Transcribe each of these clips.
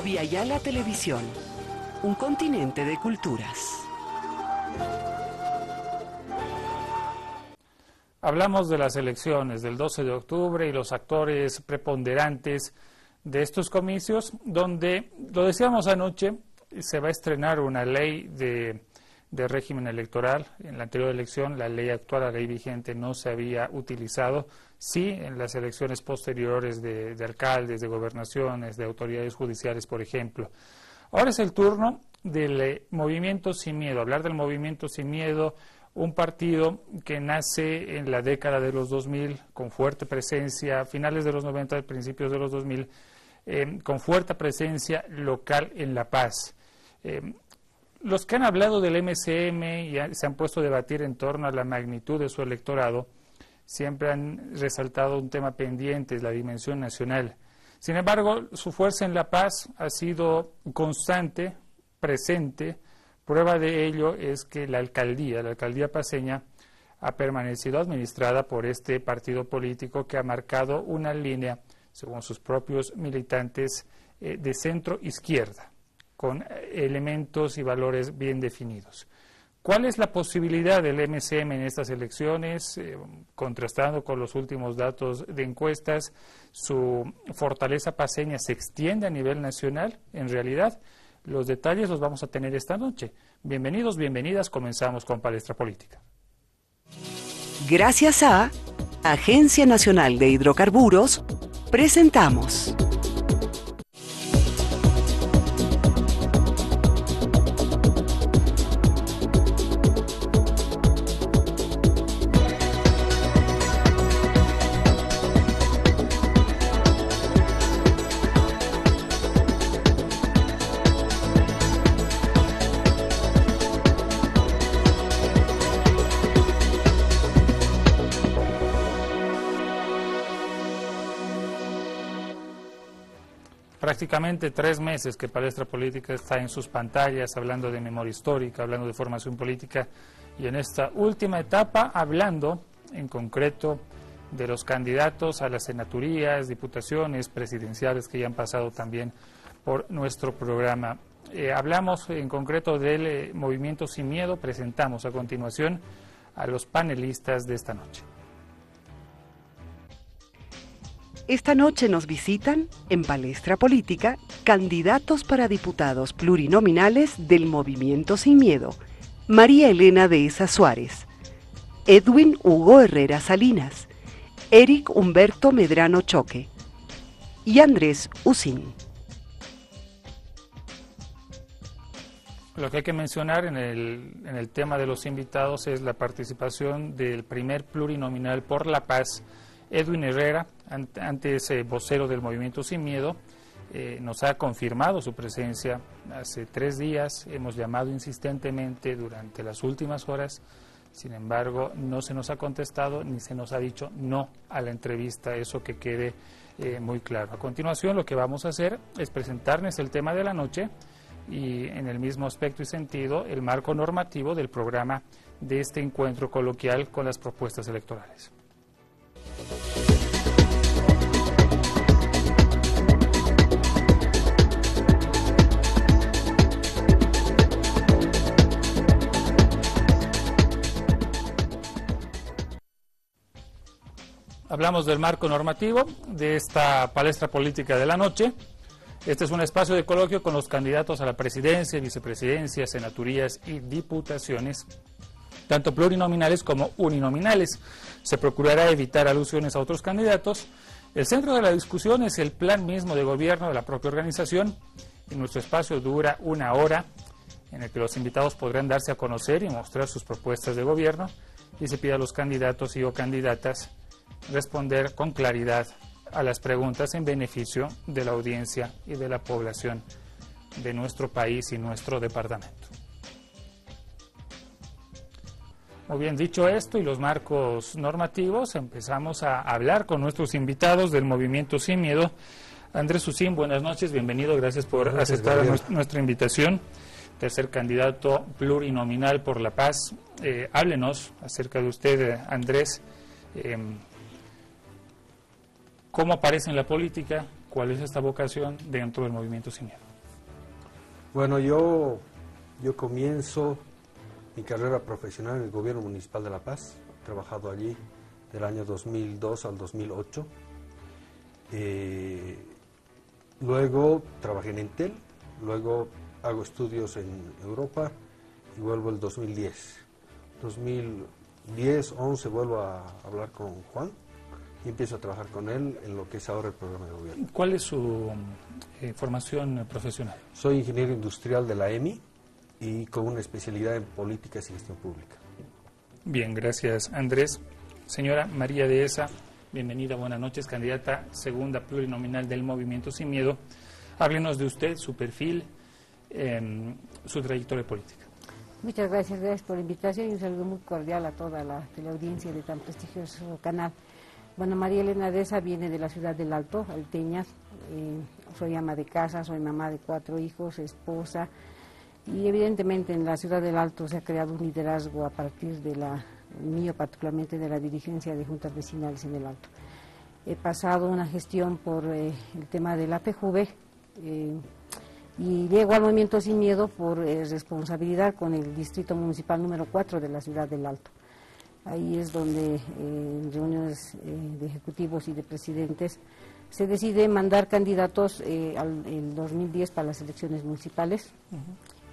la Televisión, un continente de culturas. Hablamos de las elecciones del 12 de octubre y los actores preponderantes de estos comicios, donde, lo decíamos anoche, se va a estrenar una ley de, régimen electoral. En la anterior elección, la ley actual, la ley vigente, no se había utilizado. Sí, en las elecciones posteriores de, de alcaldes, de gobernaciones, de autoridades judiciales, por ejemplo. Ahora es el turno del eh, movimiento sin miedo, hablar del movimiento sin miedo, un partido que nace en la década de los 2000 con fuerte presencia, finales de los 90, principios de los 2000, eh, con fuerte presencia local en La Paz. Eh, los que han hablado del MCM y se han puesto a debatir en torno a la magnitud de su electorado, siempre han resaltado un tema pendiente, la dimensión nacional. Sin embargo, su fuerza en La Paz ha sido constante, presente. Prueba de ello es que la alcaldía, la alcaldía paseña, ha permanecido administrada por este partido político que ha marcado una línea, según sus propios militantes, eh, de centro izquierda, con elementos y valores bien definidos. ¿Cuál es la posibilidad del MCM en estas elecciones? Eh, contrastando con los últimos datos de encuestas, ¿su fortaleza paseña se extiende a nivel nacional en realidad? Los detalles los vamos a tener esta noche. Bienvenidos, bienvenidas, comenzamos con Palestra Política. Gracias a Agencia Nacional de Hidrocarburos, presentamos. Prácticamente tres meses que Palestra Política está en sus pantallas hablando de memoria histórica, hablando de formación política y en esta última etapa hablando en concreto de los candidatos a las senaturías, diputaciones presidenciales que ya han pasado también por nuestro programa. Eh, hablamos en concreto del eh, movimiento Sin Miedo, presentamos a continuación a los panelistas de esta noche. Esta noche nos visitan, en Palestra Política, candidatos para diputados plurinominales del Movimiento Sin Miedo, María Elena de Esa Suárez, Edwin Hugo Herrera Salinas, Eric Humberto Medrano Choque y Andrés Usín. Lo que hay que mencionar en el, en el tema de los invitados es la participación del primer plurinominal por la paz, Edwin Herrera, antes eh, vocero del Movimiento Sin Miedo, eh, nos ha confirmado su presencia hace tres días. Hemos llamado insistentemente durante las últimas horas. Sin embargo, no se nos ha contestado ni se nos ha dicho no a la entrevista, eso que quede eh, muy claro. A continuación, lo que vamos a hacer es presentarles el tema de la noche y, en el mismo aspecto y sentido, el marco normativo del programa de este encuentro coloquial con las propuestas electorales. Hablamos del marco normativo de esta palestra política de la noche. Este es un espacio de coloquio con los candidatos a la presidencia, vicepresidencia, senaturías y diputaciones, tanto plurinominales como uninominales. Se procurará evitar alusiones a otros candidatos. El centro de la discusión es el plan mismo de gobierno de la propia organización y nuestro espacio dura una hora en el que los invitados podrán darse a conocer y mostrar sus propuestas de gobierno y se pide a los candidatos y o candidatas responder con claridad a las preguntas en beneficio de la audiencia y de la población de nuestro país y nuestro departamento. Muy bien, dicho esto y los marcos normativos, empezamos a hablar con nuestros invitados del movimiento Sin Miedo. Andrés Susín, buenas noches, bienvenido, gracias por aceptar nuestra invitación. Tercer candidato plurinominal por la paz. Eh, háblenos acerca de usted, Andrés. Em, cómo aparece en la política, ¿Cuál es esta vocación dentro del movimiento Sin? Bueno, yo, yo comienzo mi carrera profesional en el gobierno municipal de La Paz. He trabajado allí del año 2002 al 2008. Eh, luego trabajé en Entel, luego hago estudios en Europa y vuelvo el 2010. 2010, 11 vuelvo a hablar con Juan y empiezo a trabajar con él en lo que es ahora el programa de gobierno. ¿Cuál es su eh, formación profesional? Soy ingeniero industrial de la EMI y con una especialidad en políticas y gestión pública. Bien, gracias Andrés. Señora María Dehesa, bienvenida, buenas noches, candidata segunda plurinominal del Movimiento Sin Miedo. Háblenos de usted, su perfil, eh, su trayectoria política. Muchas gracias, gracias por la invitación y un saludo muy cordial a toda la teleaudiencia de tan prestigioso canal. Bueno, María Elena Deza viene de la ciudad del Alto, Alteñas. Eh, soy ama de casa, soy mamá de cuatro hijos, esposa. Y evidentemente en la ciudad del Alto se ha creado un liderazgo a partir de la, mío particularmente, de la dirigencia de juntas vecinales en el Alto. He pasado una gestión por eh, el tema de la PJV eh, y llego al Movimiento Sin Miedo por responsabilidad con el Distrito Municipal número 4 de la ciudad del Alto. Ahí es donde eh, en reuniones eh, de ejecutivos y de presidentes se decide mandar candidatos eh, al el 2010 para las elecciones municipales.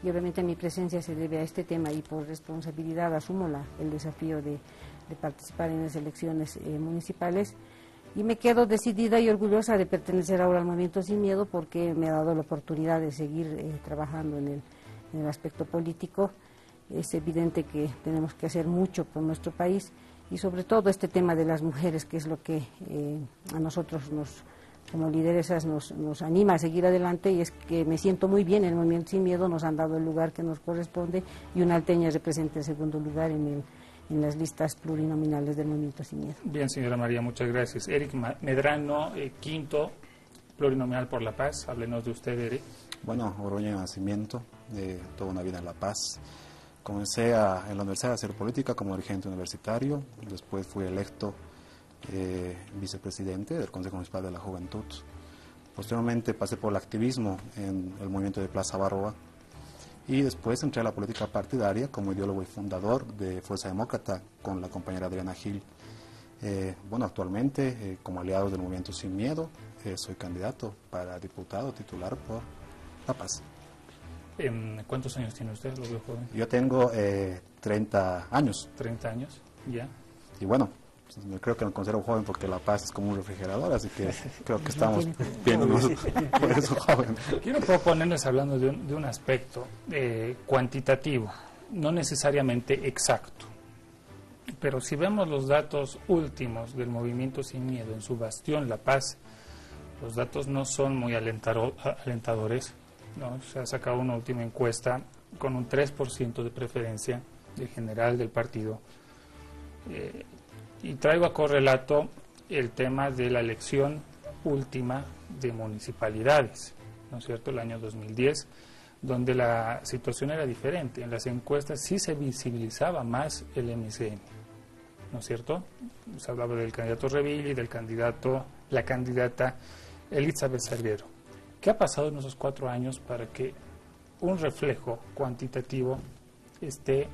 Y obviamente mi presencia se debe a este tema y por responsabilidad asumo la, el desafío de, de, participar en las elecciones municipales. Y me quedo decidida y orgullosa de pertenecer ahora al Movimiento Sin Miedo porque me ha dado la oportunidad de seguir trabajando en el, en el aspecto político es evidente que tenemos que hacer mucho por nuestro país y sobre todo este tema de las mujeres, que es lo que eh, a nosotros nos, como lideresas nos, nos, anima a seguir adelante y es que me siento muy bien en el Movimiento Sin Miedo, nos han dado el lugar que nos corresponde y una alteña representa el segundo lugar en, el, en las listas plurinominales del Movimiento Sin Miedo. Bien, señora María, muchas gracias. Eric Medrano, eh, quinto plurinominal por la paz, háblenos de usted, Eric. Bueno, Oroña de nacimiento, de toda una vida en la paz. Comencé a, en la universidad a hacer política como dirigente universitario, después fui electo eh, vicepresidente del Consejo Municipal de la Juventud. Posteriormente pasé por el activismo en el movimiento de Plaza Barroa y después entré a la política partidaria como ideólogo y fundador de Fuerza Demócrata con la compañera Adriana Gil. Eh, bueno, actualmente eh, como aliado del movimiento Sin Miedo eh, soy candidato para diputado titular por La Paz. ¿Cuántos años tiene usted, lo veo joven? Yo tengo eh, 30 años. 30 años, ya. Y bueno, creo que me considero joven porque La Paz es como un refrigerador, así que creo que estamos viéndonos por eso joven. Quiero proponerles hablando de un, de un aspecto eh, cuantitativo, no necesariamente exacto. Pero si vemos los datos últimos del movimiento Sin Miedo en su bastión La Paz, los datos no son muy alentadores ¿no? Se ha sacado una última encuesta con un 3% de preferencia de general del partido. Eh, y traigo a correlato el tema de la elección última de municipalidades, ¿no es cierto?, el año 2010, donde la situación era diferente. En las encuestas sí se visibilizaba más el MCM, ¿no es cierto? Se hablaba del candidato Revilli, del candidato, la candidata Elizabeth Salguero. ¿Qué ha pasado en esos cuatro años para que un reflejo cuantitativo esté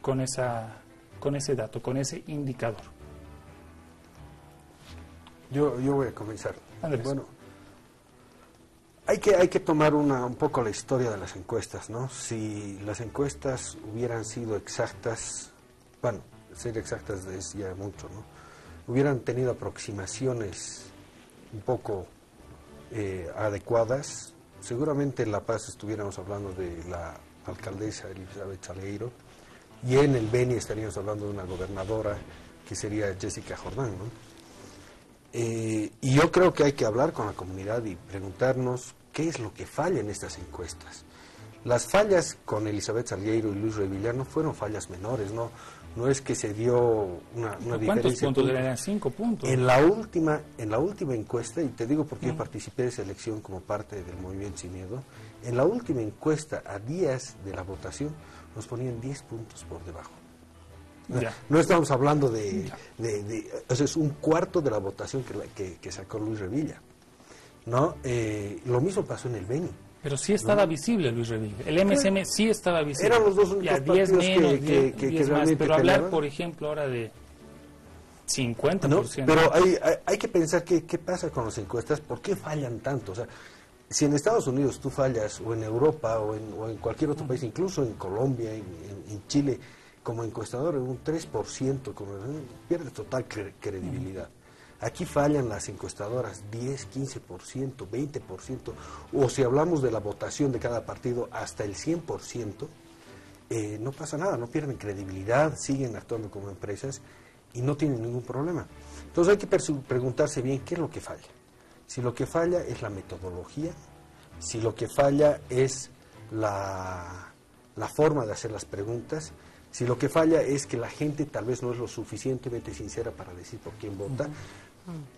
con, esa, con ese dato, con ese indicador? Yo, yo voy a comenzar. Andrés. Bueno, hay que, hay que tomar una, un poco la historia de las encuestas, ¿no? Si las encuestas hubieran sido exactas, bueno, ser exactas es ya mucho, ¿no? Hubieran tenido aproximaciones un poco eh, adecuadas, seguramente en La Paz estuviéramos hablando de la alcaldesa Elizabeth Chaleiro y en el Beni estaríamos hablando de una gobernadora que sería Jessica Jordán. ¿no? Eh, y yo creo que hay que hablar con la comunidad y preguntarnos qué es lo que falla en estas encuestas. Las fallas con Elizabeth Salgueiro y Luis Revillar no fueron fallas menores, no, no es que se dio una, una ¿Cuántos diferencia. puntos eran? Cinco puntos. En la última, en la última encuesta, y te digo porque yo Mm. participé de esa elección como parte del Movimiento Sin Miedo, en la última encuesta, a días de la votación, nos ponían 10 puntos por debajo. Ya. No estamos hablando de, de- de- o sea, es un cuarto de la votación que, la- que, que sacó Luis Revilla. ¿no? Eh, lo mismo pasó en el Beni. Pero sí estaba visible Luis Revigue. El MSM sí estaba visible. Eran los dos únicos Ya, 10 partidos menos, que- 10, que- que 10 más. realmente Pero hablar, peleaban. por ejemplo, ahora de 50%. ¿no? Pero hay, hay, hay que pensar qué, qué pasa con las encuestas, por qué fallan tanto. O sea, si en Estados Unidos tú fallas, o en Europa, o en, o en cualquier otro país, incluso en Colombia, en, en- en Chile, como encuestador, en un 3%, como, pierdes total cre- credibilidad. Aquí fallan las encuestadoras 10, 15%, 20%, o si hablamos de la votación de cada partido, hasta el 100%, eh, no pasa nada, no pierden credibilidad, siguen actuando como empresas y no tienen ningún problema. Entonces hay que preguntarse bien qué es lo que falla. Si lo que falla es la metodología, si lo que falla es la forma de hacer las preguntas, si lo que falla es que la gente tal vez no es lo suficientemente sincera para decir por quién vota,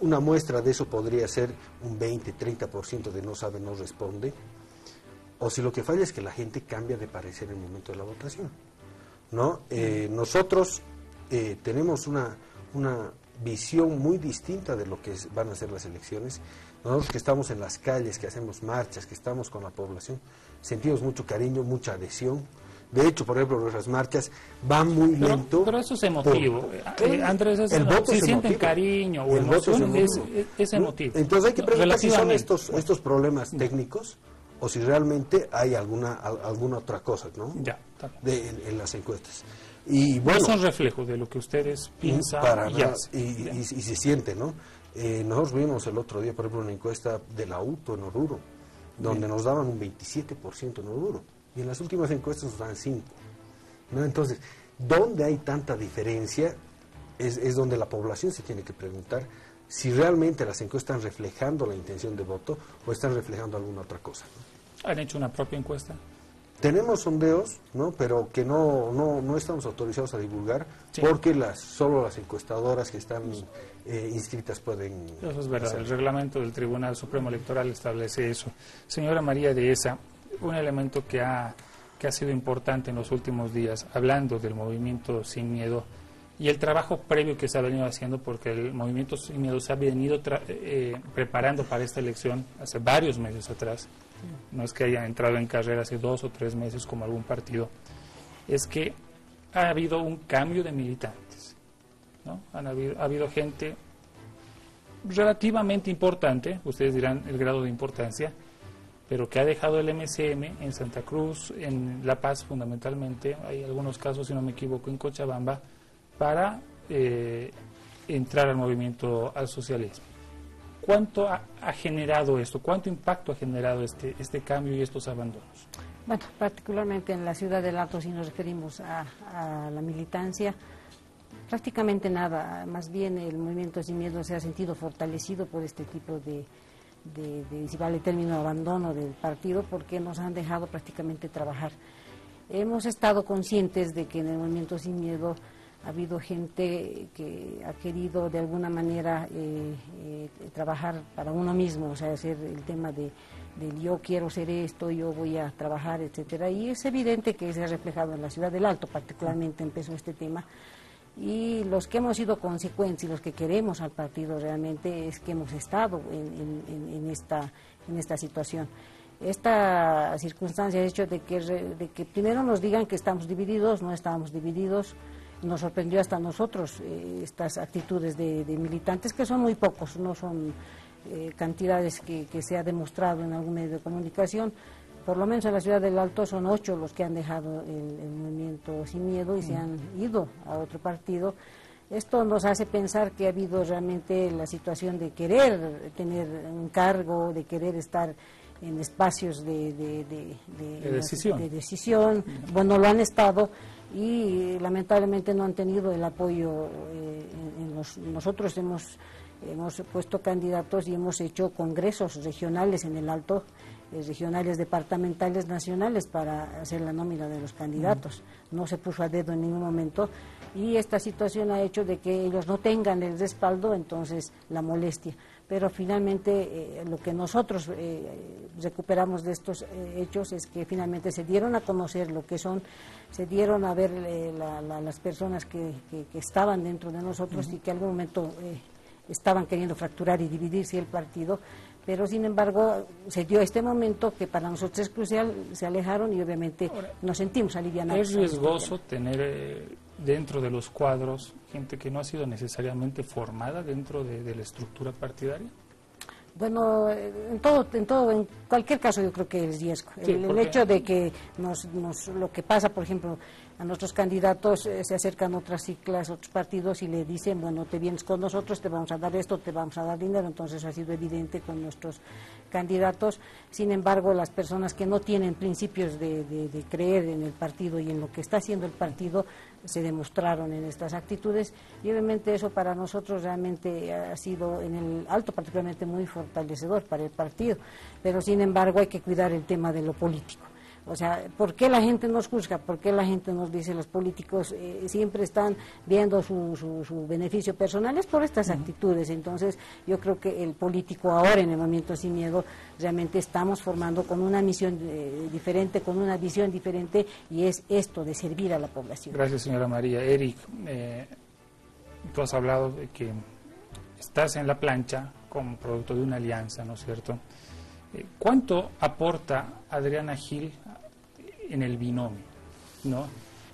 una muestra de eso podría ser un 20, 30% de no sabe, no responde, o si lo que falla es que la gente cambia de parecer en el momento de la votación. ¿no? Eh, nosotros eh, tenemos una, una visión muy distinta de lo que es- van a ser las elecciones. Nosotros que estamos en las calles, que hacemos marchas, que estamos con la población, sentimos mucho cariño, mucha adhesión. De hecho, por ejemplo, nuestras marchas van muy Pero, lento. pero eso es emotivo. por- Eh, Andrés, eso el no- voto si es sienten emotivo. cariño o El voto es emoción, es, emotivo. es- es emotivo. Entonces hay que preguntar si son estos, estos problemas técnicos o si realmente hay alguna, al- alguna otra cosa ¿no? Ya, de, en, en las encuestas. Y No bueno, son reflejos de lo que ustedes piensan para y nada, hacen. y, y- y se siente, ¿no? Eh, nosotros vimos el otro día, por ejemplo, una encuesta de la UTO en Oruro, donde nos daban un 27% en Oruro, y en las últimas encuestas nos dan 5%. ¿no? Entonces, ¿dónde hay tanta diferencia? Es, es donde la población se tiene que preguntar si realmente las encuestas están reflejando la intención de voto o están reflejando alguna otra cosa. ¿no? ¿Han hecho una propia encuesta? Tenemos sondeos, ¿no? pero que no, no, no estamos autorizados a divulgar Sí. porque las, solo las encuestadoras que están eh, inscritas pueden... Eso es verdad. hacer. El reglamento del Tribunal Supremo Electoral establece eso. Señora María Dehesa, un elemento que ha, que ha sido importante en los últimos días, hablando del movimiento Sin Miedo y el trabajo previo que se ha venido haciendo, porque el movimiento Sin Miedo se ha venido tra- eh, preparando para esta elección hace varios meses atrás. No es que haya entrado en carrera hace dos o tres meses como algún partido. Es que ha habido un cambio de militantes. ¿no? Han habido, ha habido gente relativamente importante, ustedes dirán el grado de importancia, pero que ha dejado el MCM en Santa Cruz, en La Paz fundamentalmente, hay algunos casos, si no me equivoco, en Cochabamba, para eh, entrar al movimiento al socialismo. ¿Cuánto ha, generado esto? ¿Cuánto impacto ha generado este, este cambio y estos abandonos? Bueno, particularmente en la ciudad del Alto, si nos referimos a, a la militancia, prácticamente nada. Más bien el movimiento Sin Miedo se ha sentido fortalecido por este tipo de, de, de si vale el término, abandono del partido, porque nos han dejado prácticamente trabajar. Hemos estado conscientes de que en el movimiento Sin Miedo ha habido gente que ha querido de alguna manera eh, eh, trabajar para uno mismo, o sea, hacer el tema de, del yo quiero ser esto, yo voy a trabajar, etcétera. Y es evidente que se ha reflejado en la ciudad del Alto, particularmente empezó este tema. Y los que hemos sido consecuentes y los que queremos al partido realmente es que hemos estado en, esta, en esta situación. Esta circunstancia ha hecho de que, de que primero nos digan que estamos divididos, no estábamos divididos, nos sorprendió hasta nosotros eh, estas actitudes de, de militantes, que son muy pocos, no son eh, cantidades que, que se ha demostrado en algún medio de comunicación. Por lo menos en la ciudad del Alto son ocho los que han dejado el, el movimiento sin miedo y se han ido a otro partido. Esto nos hace pensar que ha habido realmente la situación de querer tener un cargo, de querer estar en espacios de, de- de- de- De decisión. de decisión. Bueno, lo han estado y lamentablemente no han tenido el apoyo. eh, en- en los- nosotros hemos, hemos puesto candidatos y hemos hecho congresos regionales en el Alto, regionales, departamentales, nacionales para hacer la nómina de los candidatos. No se puso a dedo en ningún momento y esta situación ha hecho de que ellos no tengan el respaldo, entonces la molestia. Pero finalmente eh, lo que nosotros eh, recuperamos de estos eh, hechos es que finalmente se dieron a conocer lo que son, se dieron a ver eh, la- la- las personas que, que- que estaban dentro de nosotros y que en algún momento eh, estaban queriendo fracturar y dividirse el partido, Pero sin embargo, se dio este momento que para nosotros es crucial, se alejaron y obviamente nos sentimos aliviados. Es riesgoso tener eh, dentro de los cuadros gente que no ha sido necesariamente formada dentro de la estructura partidaria. Bueno, en todo, en todo, en cualquier caso yo creo que es riesgo. el, hecho de que nos, nos, lo que pasa, por ejemplo, a nuestros candidatos eh, se acercan otras ciclas, otros partidos y le dicen, bueno, te vienes con nosotros, te vamos a dar esto, te vamos a dar dinero, entonces ha sido evidente con nuestros candidatos. Sin embargo, las personas que no tienen principios de, de creer en el partido y en lo que está haciendo el partido se demostraron en estas actitudes y obviamente eso para nosotros realmente ha sido en el alto particularmente muy fortalecedor para el partido, pero sin embargo hay que cuidar el tema de lo político. O sea, ¿por qué la gente nos juzga? ¿Por qué la gente nos dice los políticos eh, siempre están viendo su, su, beneficio personal? Es por estas actitudes. Entonces, yo creo que el político ahora en el Movimiento Sin Miedo realmente estamos formando con una misión eh, diferente, con una visión diferente y es esto de servir a la población. Gracias, señora María. Eric, eh, tú has hablado de que estás en la plancha como producto de una alianza, ¿no es cierto? ¿Cuánto aporta Adriana Gil en el binomio, ¿no?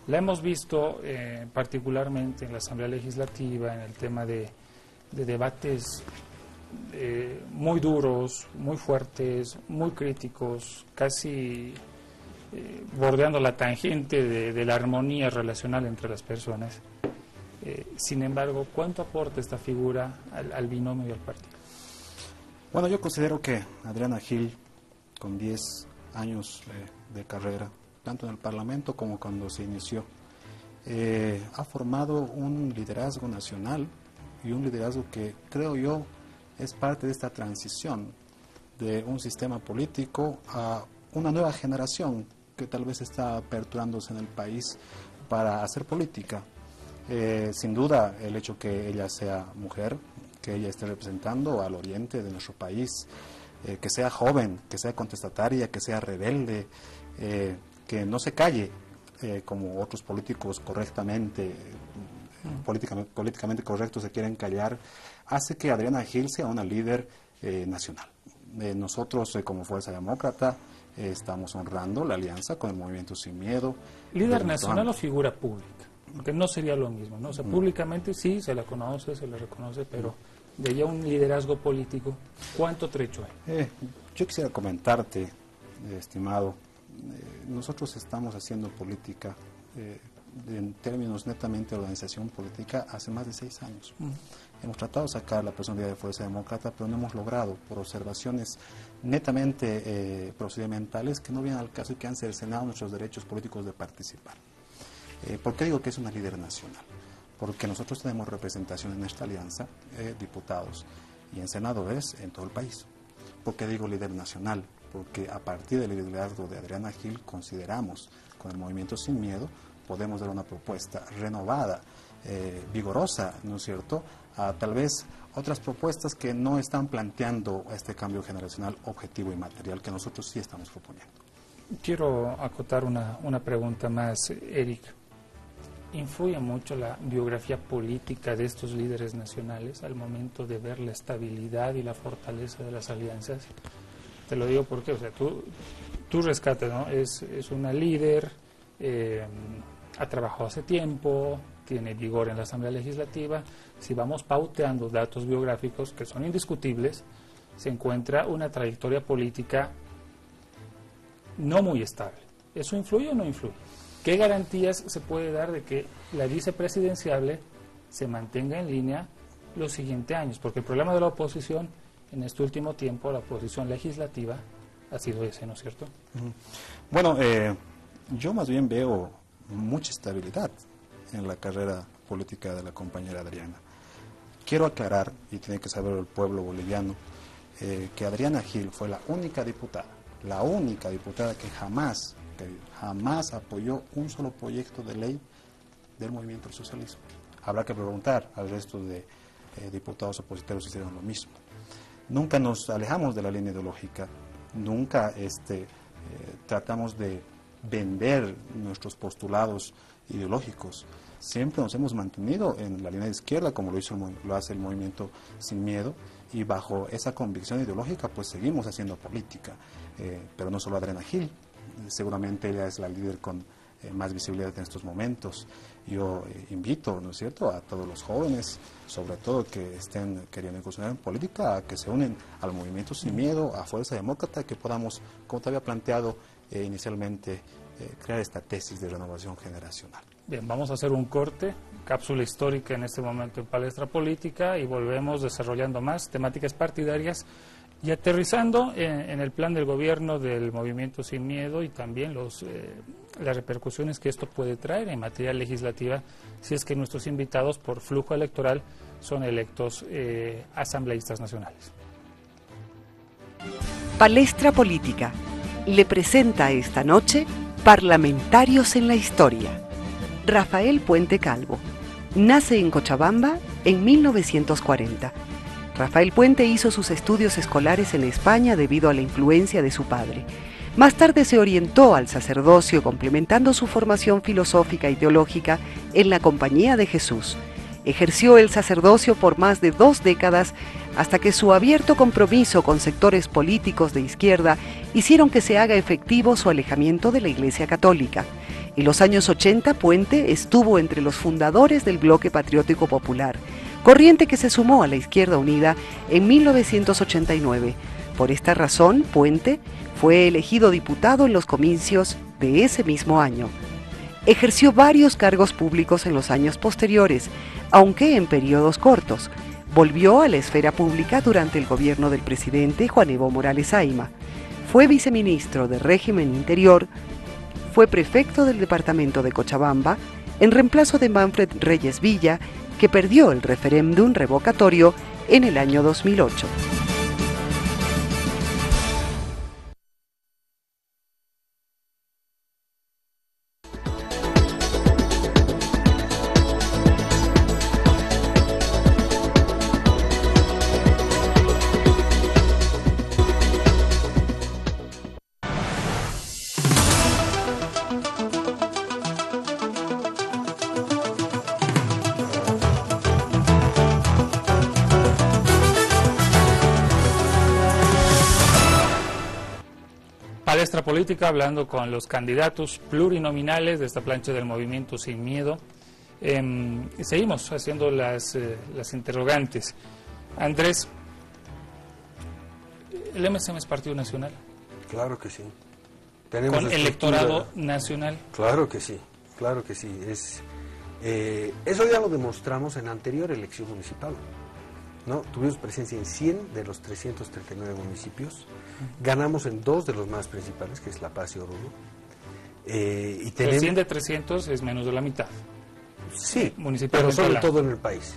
La hemos visto eh, particularmente en la Asamblea Legislativa, en el tema de, debates eh, muy duros, muy fuertes, muy críticos, casi eh, bordeando la tangente de, la armonía relacional entre las personas. sin embargo, ¿cuánto aporta esta figura al, binomio y al partido? Bueno, yo considero que Adriana Gil, con 10 años de carrera, tanto en el Parlamento como cuando se inició. Eh, ha formado un liderazgo nacional y un liderazgo que creo yo es parte de esta transición de un sistema político a una nueva generación que tal vez está aperturándose en el país para hacer política. Eh, sin duda el hecho que ella sea mujer, que ella esté representando al oriente de nuestro país, eh, que sea joven, que sea contestataria, que sea rebelde, que no se calle eh, como otros políticos correctamente, políticamente, políticamente correctos se quieren callar, hace que Adriana Gil sea una líder eh, nacional. Eh, nosotros, como Fuerza Demócrata, estamos honrando la alianza con el Movimiento Sin Miedo. ¿Líder nacional o figura pública? Porque no sería lo mismo, ¿no? O sea, mm. públicamente sí, se la conoce, se le reconoce, pero de allá un liderazgo político, ¿cuánto trecho hay? yo quisiera comentarte, estimado, eh, nosotros estamos haciendo política eh, en términos netamente de organización política hace más de seis años. Mm. Hemos tratado de sacar la personalidad de Fuerza Demócrata, pero no hemos logrado por observaciones netamente eh, procedimentales que no vienen al caso y que han cercenado nuestros derechos políticos de participar. ¿Por qué digo que es una líder nacional? Porque nosotros tenemos representación en esta alianza, diputados y en senadores en todo el país. ¿Por qué digo líder nacional? Porque a partir del liderazgo de Adriana Gil consideramos con el movimiento Sin Miedo podemos dar una propuesta renovada, eh, vigorosa, ¿no es cierto?, a tal vez otras propuestas que no están planteando este cambio generacional objetivo y material que nosotros sí estamos proponiendo. Quiero acotar una, una pregunta más, Eric. ¿Influye mucho la biografía política de estos líderes nacionales al momento de ver la estabilidad y la fortaleza de las alianzas? Te lo digo porque, o sea, tú, tú rescatas, ¿no? Es, es una líder, eh, ha trabajado hace tiempo, tiene vigor en la Asamblea Legislativa. Si vamos pauteando datos biográficos que son indiscutibles, se encuentra una trayectoria política no muy estable. ¿Eso influye o no influye? ¿Qué garantías se puede dar de que la vicepresidenciable se mantenga en línea los siguientes años? Porque el problema de la oposición en este último tiempo la posición legislativa ha sido ese, ¿no es cierto? Bueno, eh, yo más bien veo mucha estabilidad en la carrera política de la compañera Adriana. Quiero aclarar, y tiene que saber el pueblo boliviano, eh, que Adriana Gil fue la única diputada, la única diputada que jamás, que jamás apoyó un solo proyecto de ley del movimiento socialismo. Habrá que preguntar al resto de eh, diputados opositores si hicieron lo mismo nunca nos alejamos de la línea ideológica, nunca este, eh, tratamos de vender nuestros postulados ideológicos. Siempre nos hemos mantenido en la línea de izquierda, como lo, hizo, lo hace el movimiento Sin Miedo, y bajo esa convicción ideológica pues seguimos haciendo política, eh, pero no solo Adriana Gil, seguramente ella es la líder con eh, más visibilidad en estos momentos. Yo eh, invito, ¿no es cierto?, a todos los jóvenes, sobre todo que estén queriendo incursionar en política, a que se unen al movimiento sin miedo, a Fuerza Demócrata, que podamos, como te había planteado inicialmente, crear esta tesis de renovación generacional. Bien, vamos a hacer un corte, cápsula histórica en este momento en Palestra Política y volvemos desarrollando más temáticas partidarias y aterrizando en, el plan del gobierno del Movimiento Sin Miedo y también los, eh, las repercusiones que esto puede traer en materia legislativa si es que nuestros invitados por flujo electoral son electos eh, asambleístas nacionales. Palestra Política le presenta esta noche Parlamentarios en la Historia. Rafael Puente Calvo. Nace en Cochabamba en 1940. Rafael Puente hizo sus estudios escolares en España debido a la influencia de su padre. Más tarde se orientó al sacerdocio complementando su formación filosófica y teológica en la Compañía de Jesús. Ejerció el sacerdocio por más de dos décadas hasta que su abierto compromiso con sectores políticos de izquierda hicieron que se haga efectivo su alejamiento de la Iglesia Católica. En los años 80, Puente estuvo entre los fundadores del Bloque Patriótico Popular, corriente que se sumó a la Izquierda Unida en 1989. Por esta razón, Puente fue elegido diputado en los comicios de ese mismo año. Ejerció varios cargos públicos en los años posteriores, aunque en periodos cortos. Volvió a la esfera pública durante el gobierno del presidente Juan Evo Morales Aima. Fue viceministro de Régimen Interior fue prefecto del departamento de Cochabamba en reemplazo de Manfred Reyes Villa, que perdió el referéndum revocatorio en el año 2008. Política hablando con los candidatos plurinominales de esta plancha del movimiento Sin Miedo. Em, seguimos haciendo las, eh, las interrogantes. Andrés, ¿el MSM es Partido Nacional? Claro que sí. Tenemos ¿Con electorado nacional? Claro que sí, claro que sí. Es, eh, eso ya lo demostramos en la anterior elección municipal. ¿no? Tuvimos presencia en 100 de los 339 municipios. Ganamos en dos de los más principales, que es La Paz y Oruro. Eh, y tenemos... 100 de 300 es menos de la mitad. Sí, pero sobre todo en el país.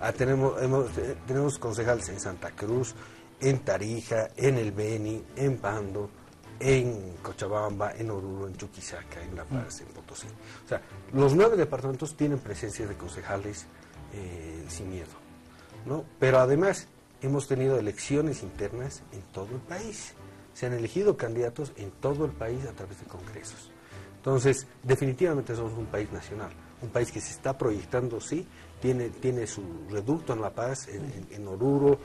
Ah, tenemos, eh, tenemos concejales en Santa Cruz, en Tarija, en El Beni, en Pando, en Cochabamba, en Oruro, en Chuquisaca, en La Paz, en Potosí. O sea, los nueve departamentos tienen presencia de concejales eh, sin miedo. ¿no? Pero además hemos tenido elecciones internas en todo el país. Se han elegido candidatos en todo el país a través de congresos. Entonces, definitivamente somos un país nacional, un país que se está proyectando, sí, tiene, tiene su reducto en La Paz, en, Oruro,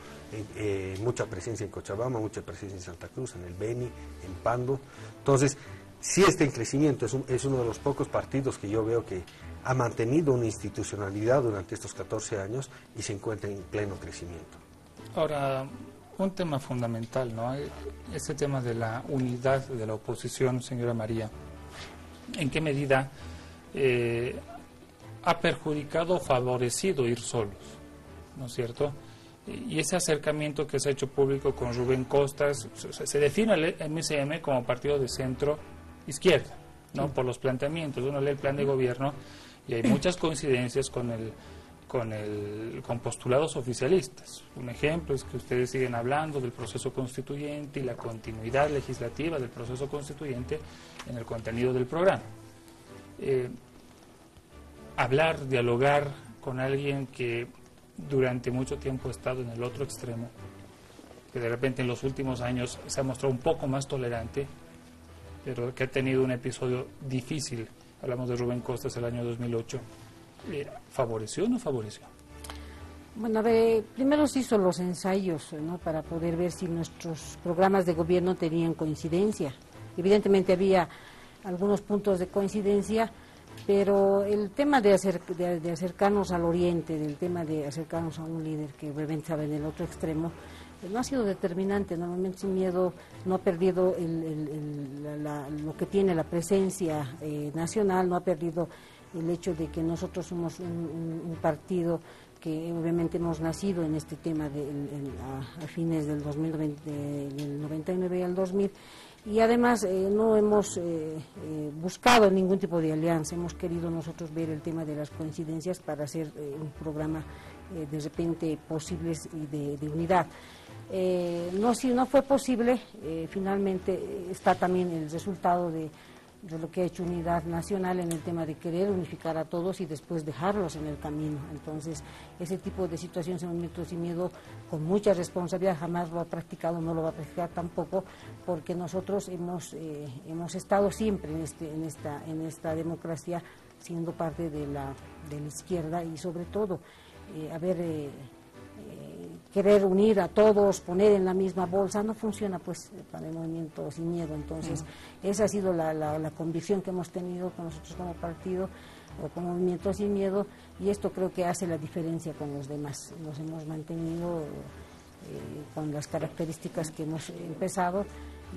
eh, mucha presencia en Cochabamba, mucha presencia en Santa Cruz, en el Beni, en Pando. Entonces, sí está en crecimiento, es, es uno de los pocos partidos que yo veo que ha mantenido una institucionalidad durante estos 14 años y se encuentra en pleno crecimiento. Ahora, un tema fundamental, ¿no? Ese tema de la unidad de la oposición, señora María. ¿En qué medida eh, ha perjudicado o favorecido ir solos? ¿No es cierto? Y ese acercamiento que se ha hecho público con Rubén Costas, se define el MCM como partido de centro izquierda, ¿no? Por los planteamientos. Uno lee el plan de gobierno y hay muchas coincidencias con el con el con postulados oficialistas. Un ejemplo es que ustedes siguen hablando del proceso constituyente y la continuidad legislativa del proceso constituyente en el contenido del programa. Eh, hablar, dialogar con alguien que durante mucho tiempo ha estado en el otro extremo, que de repente en los últimos años se ha mostrado un poco más tolerante, pero que ha tenido un episodio difícil hablamos de Rubén Costas el año 2008, ¿favoreció o no favoreció? Bueno, a ver, primero se hizo los ensayos ¿no? para poder ver si nuestros programas de gobierno tenían coincidencia. Evidentemente había algunos puntos de coincidencia, pero el tema de, de, acercarnos al oriente, del tema de acercarnos a un líder que realmente estaba en el otro extremo, pues no ha sido determinante. Normalmente sin miedo no ha perdido lo que tiene la presencia eh, nacional, no ha perdido el hecho de que nosotros somos un, partido que obviamente hemos nacido en este tema de, a, fines del, 2020, del 99 al 2000 y además eh, no hemos eh, buscado ningún tipo de alianza, hemos querido nosotros ver el tema de las coincidencias para hacer un programa de repente posibles y de unidad. Eh, no, si no fue posible, eh, finalmente está también el resultado de, lo que ha hecho Unidad Nacional en el tema de querer unificar a todos y después dejarlos en el camino. Entonces, ese tipo de situaciones en momentos sin miedo, con mucha responsabilidad, jamás lo ha practicado, no lo va a practicar tampoco, porque nosotros hemos, eh, hemos estado siempre en, este, en, esta, en esta democracia siendo parte de la, de la izquierda y sobre todo haber querer unir a todos, poner en la misma bolsa, no funciona pues para el movimiento sin miedo. Entonces, esa ha sido la, la, convicción que hemos tenido con nosotros como partido o como movimiento sin miedo y esto creo que hace la diferencia con los demás. Nos hemos mantenido eh, con las características que hemos empezado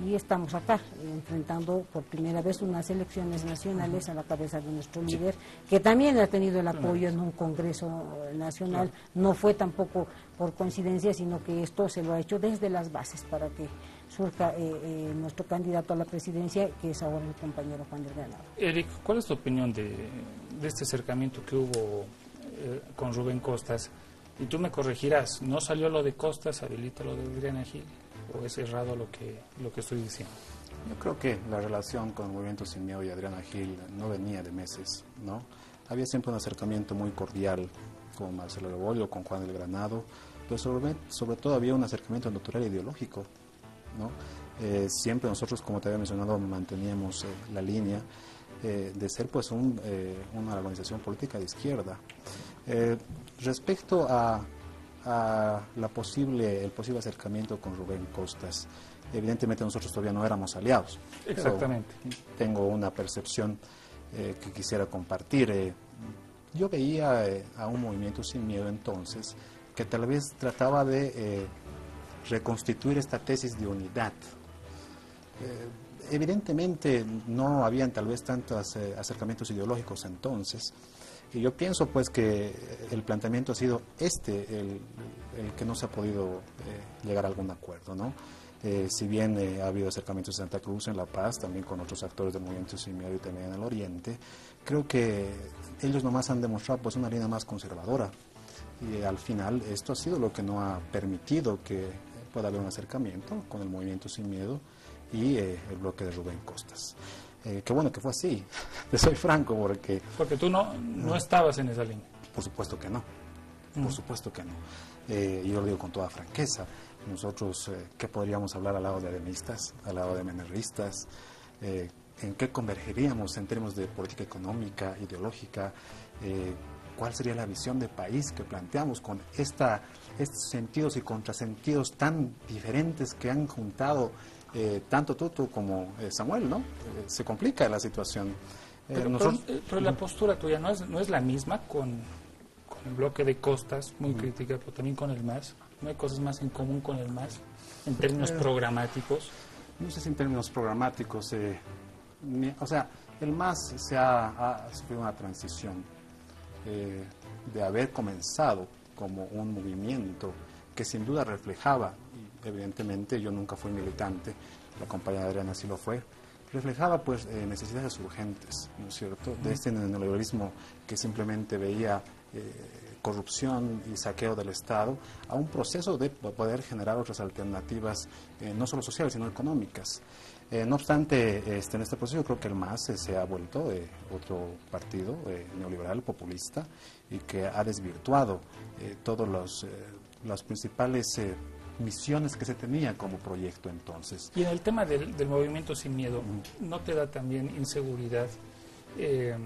y estamos acá enfrentando por primera vez unas elecciones nacionales a la cabeza de nuestro líder, que también ha tenido el apoyo en un Congreso Nacional. No fue tampoco por coincidencia, sino que esto se lo ha hecho desde las bases para que surja eh, eh, nuestro candidato a la presidencia, que es ahora el compañero Juan del Granado. Eric, ¿cuál es tu opinión de, este acercamiento que hubo eh, con Rubén Costas? Y tú me corregirás, ¿no salió lo de Costas, habilita lo de Adriana Gil? O es errado lo que, lo que estoy diciendo? Yo creo que la relación con Movimiento Sin Miedo y Adriana Gil no venía de meses, ¿no? Había siempre un acercamiento muy cordial con Marcelo Rebollo, con Juan del Granado, pero sobre, sobre todo había un acercamiento natural e ideológico, ¿no? Eh, siempre nosotros, como te había mencionado, manteníamos eh, la línea eh, de ser pues un, una organización política de izquierda. respecto a a la posible, el posible acercamiento con Rubén Costas. Evidentemente nosotros todavía no éramos aliados. Exactamente. Tengo una percepción eh, que quisiera compartir. Eh, yo veía eh, a un movimiento sin miedo entonces que tal vez trataba de reconstituir esta tesis de unidad. evidentemente no habían tal vez tantos acercamientos ideológicos entonces, y yo pienso pues que el planteamiento ha sido este, el, que no se ha podido eh, llegar a algún acuerdo, ¿no? Eh, si bien eh, ha habido acercamientos en Santa Cruz, en La Paz, también con otros actores del movimiento sin miedo y también en el Oriente, creo que ellos nomás han demostrado pues una línea más conservadora y al final esto ha sido lo que no ha permitido que pueda haber un acercamiento con el movimiento sin miedo y el bloque de Rubén Costas. Eh, qué bueno que fue así, te soy franco, porque... Porque tú no, no estabas en esa línea. Por supuesto que no, por mm. supuesto que no. Eh, yo lo digo con toda franqueza. Nosotros, eh, ¿qué podríamos hablar al lado de ademistas, al lado de menerristas? ¿En qué convergeríamos en términos de política económica, ideológica? ¿Cuál sería la visión de país que planteamos con esta, estos sentidos y contrasentidos tan diferentes que han juntado eh, tanto tú, como eh, Samuel, ¿no? Eh, se complica la situación. Pero, la postura tuya no es, no es la misma con, el bloque de costas, muy crítica, pero también con el MAS. ¿No hay cosas más en común con el MAS en términos programáticos? No sé si en términos programáticos. o sea, el MAS se ha, sufrido una transición de haber comenzado como un movimiento que sin duda reflejaba evidentemente yo nunca fui militante, la compañía de Adriana sí lo fue, reflejaba pues eh, necesidades urgentes, ¿no es cierto?, de este neoliberalismo que simplemente veía eh, corrupción y saqueo del Estado a un proceso de poder generar otras alternativas, eh, no solo sociales, sino económicas. no obstante, este, en este proceso creo que el MAS se ha vuelto otro partido neoliberal, populista, y que ha desvirtuado todos los, los principales misiones que se tenía como proyecto entonces. Y en el tema del, movimiento sin miedo, ¿no te da también inseguridad? Eh,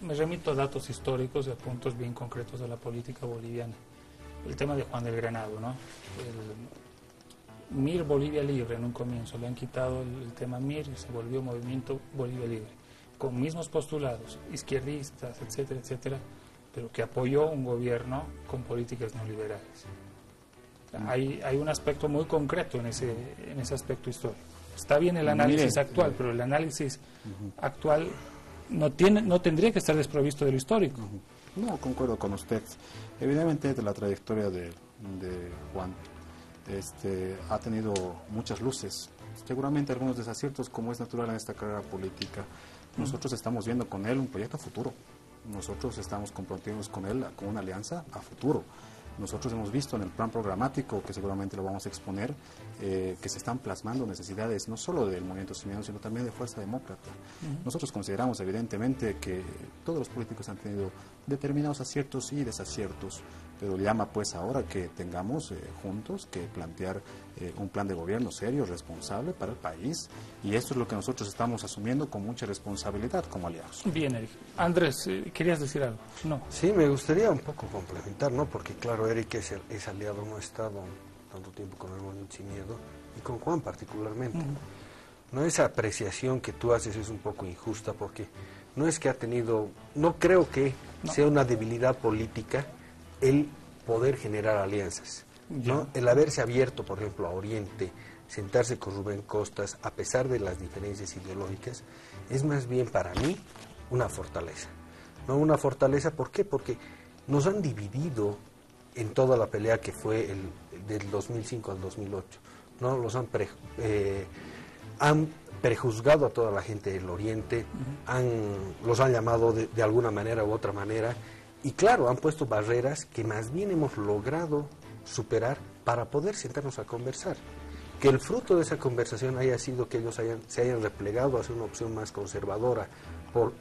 me remito a datos históricos y a puntos bien concretos de la política boliviana. el tema de Juan del Granado, ¿no? El MIR Bolivia Libre en un comienzo, le han quitado el, tema MIR y se volvió Movimiento Bolivia Libre, con mismos postulados, izquierdistas, etcétera, etcétera, pero que apoyó un gobierno con políticas neoliberales. Hay, hay un aspecto muy concreto en ese, en ese aspecto histórico. Está bien el análisis actual, pero el análisis actual no, tiene, no tendría que estar desprovisto de lo histórico. No, concuerdo con usted. Evidentemente de la trayectoria de, de Juan este, ha tenido muchas luces, seguramente algunos desaciertos como es natural en esta carrera política. Nosotros estamos viendo con él un proyecto futuro. Nosotros estamos comprometidos con él con una alianza a futuro. Nosotros hemos visto en el plan programático, que seguramente lo vamos a exponer, eh, que se están plasmando necesidades no solo del movimiento ciudadano, sino también de Fuerza Demócrata. Nosotros consideramos evidentemente que todos los políticos han tenido determinados aciertos y desaciertos, pero llama pues ahora que tengamos eh, juntos que plantear eh, un plan de gobierno serio, responsable para el país, y esto es lo que nosotros estamos asumiendo con mucha responsabilidad como aliados. Bien, Eric. Andrés, ¿querías decir algo? No. Sí, me gustaría un poco complementar, ¿no? Porque claro, Eric es, es aliado, no ha estado tanto tiempo con el movimiento sin miedo y con Juan particularmente. No esa apreciación que tú haces es un poco injusta porque no es que ha tenido, no creo que sea una debilidad política el poder generar alianzas. ¿No? El haberse abierto, por ejemplo, a Oriente, sentarse con Rubén Costas, a pesar de las diferencias ideológicas, es más bien para mí una fortaleza. ¿no? Una fortaleza, ¿por qué? Porque nos han dividido en toda la pelea que fue el, del 2005 al 2008. ¿no? Los han, eh, han prejuzgado a toda la gente del Oriente, han, los han llamado de, de, alguna manera u otra manera, y claro, han puesto barreras que más bien hemos logrado superar para poder sentarnos a conversar. Que el fruto de esa conversación haya sido que ellos hayan, se hayan replegado a ser una opción más conservadora, por,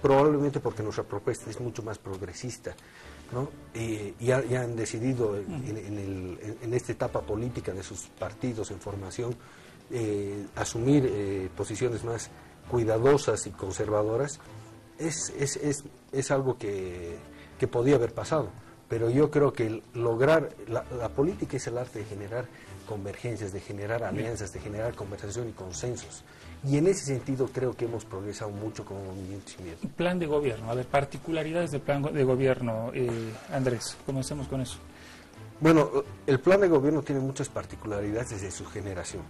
probablemente porque nuestra propuesta es mucho más progresista. ¿no? y, y, han decidido en, en, el, en, esta etapa política de sus partidos en formación eh, asumir eh, posiciones más cuidadosas y conservadoras, es, es, es, es algo que, que, podía haber pasado. Pero yo creo que lograr, la, la, política es el arte de generar convergencias, de generar alianzas, de generar conversación y consensos. Y en ese sentido creo que hemos progresado mucho como movimiento sin. Plan de gobierno, a ver, particularidades del plan de gobierno, eh, Andrés, comencemos con eso. Bueno, el plan de gobierno tiene muchas particularidades desde su generación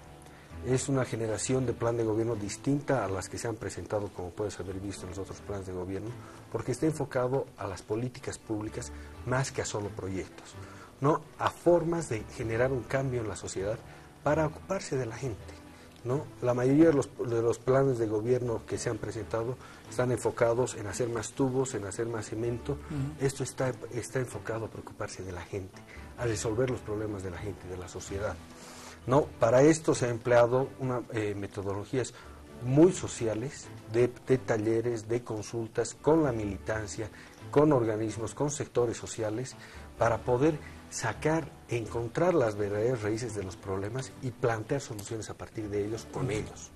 es una generación de plan de gobierno distinta a las que se han presentado, como puedes haber visto en los otros planes de gobierno, porque está enfocado a las políticas públicas más que a solo proyectos, no a formas de generar un cambio en la sociedad para ocuparse de la gente. ¿no? La mayoría de los, de los planes de gobierno que se han presentado están enfocados en hacer más tubos, en hacer más cemento. Uh -huh. Esto está, está enfocado a preocuparse de la gente, a resolver los problemas de la gente, de la sociedad. No, para esto se ha empleado una, eh, metodologías muy sociales, de, de, talleres, de consultas con la militancia, con organismos, con sectores sociales, para poder sacar, encontrar las verdaderas raíces de los problemas y plantear soluciones a partir de ellos con ellos.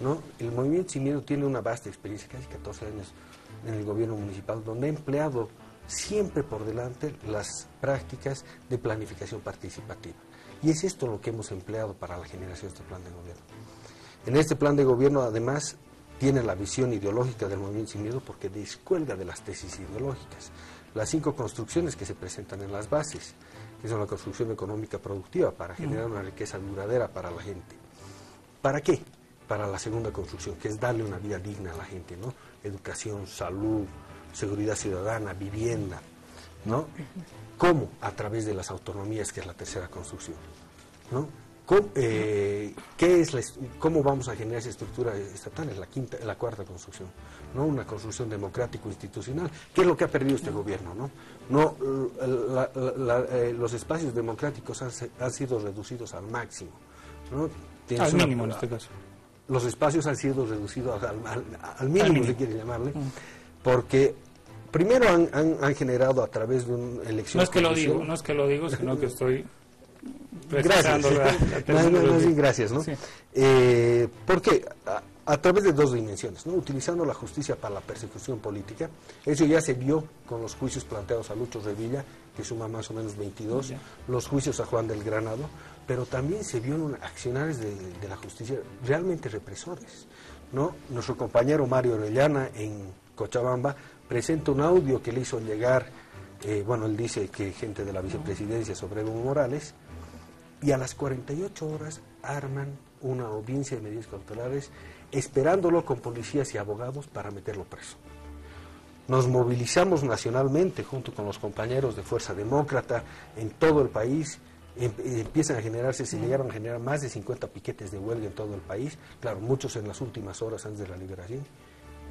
¿no? El movimiento Sin Miedo tiene una vasta experiencia, casi 14 años en el gobierno municipal, donde ha empleado siempre por delante las prácticas de planificación participativa. Y es esto lo que hemos empleado para la generación de este plan de gobierno. En este plan de gobierno, además, tiene la visión ideológica del movimiento sin miedo porque descuelga de las tesis ideológicas. Las cinco construcciones que se presentan en las bases, que son la construcción económica productiva para generar una riqueza duradera para la gente. ¿Para qué? Para la segunda construcción, que es darle una vida digna a la gente, ¿no? Educación, salud, seguridad ciudadana, vivienda, ¿no? ¿Cómo? A través de las autonomías, que es la tercera construcción. ¿No? ¿Cómo, eh, ¿qué es la, ¿Cómo vamos a generar esa estructura estatal? Es la, quinta, la cuarta construcción. ¿no? Una construcción democrático-institucional. ¿Qué es lo que ha perdido este gobierno? No, no la, la, eh, los espacios democráticos han, han, sido reducidos al máximo. ¿no? Al una, mínimo en este caso. Los espacios han sido reducidos al, al, al mínimo, mínimo. si quiere llamarle, mm. porque primero han, han, han, generado a través de una elección. No es que lo digo, no es que lo digo, sino que estoy Gracias. gracias, ¿no? Eh, porque a, través de dos dimensiones, ¿no? Utilizando la justicia para la persecución política, eso ya se vio con los juicios planteados a Lucho Revilla, que suma más o menos 22, los juicios a Juan del Granado, pero también se vio en accionarios de, de la justicia realmente represores, ¿no? Nuestro compañero Mario Orellana en Cochabamba presenta un audio que le hizo llegar, eh, bueno, él dice que gente de la vicepresidencia sobre Evo Morales, y a las 48 horas arman una audiencia de medidas cautelares esperándolo con policías y abogados para meterlo preso. Nos movilizamos nacionalmente junto con los compañeros de Fuerza Demócrata en todo el país. Em, empiezan a generarse, se llegaron a generar más de 50 piquetes de huelga en todo el país, claro, muchos en las últimas horas antes de la liberación,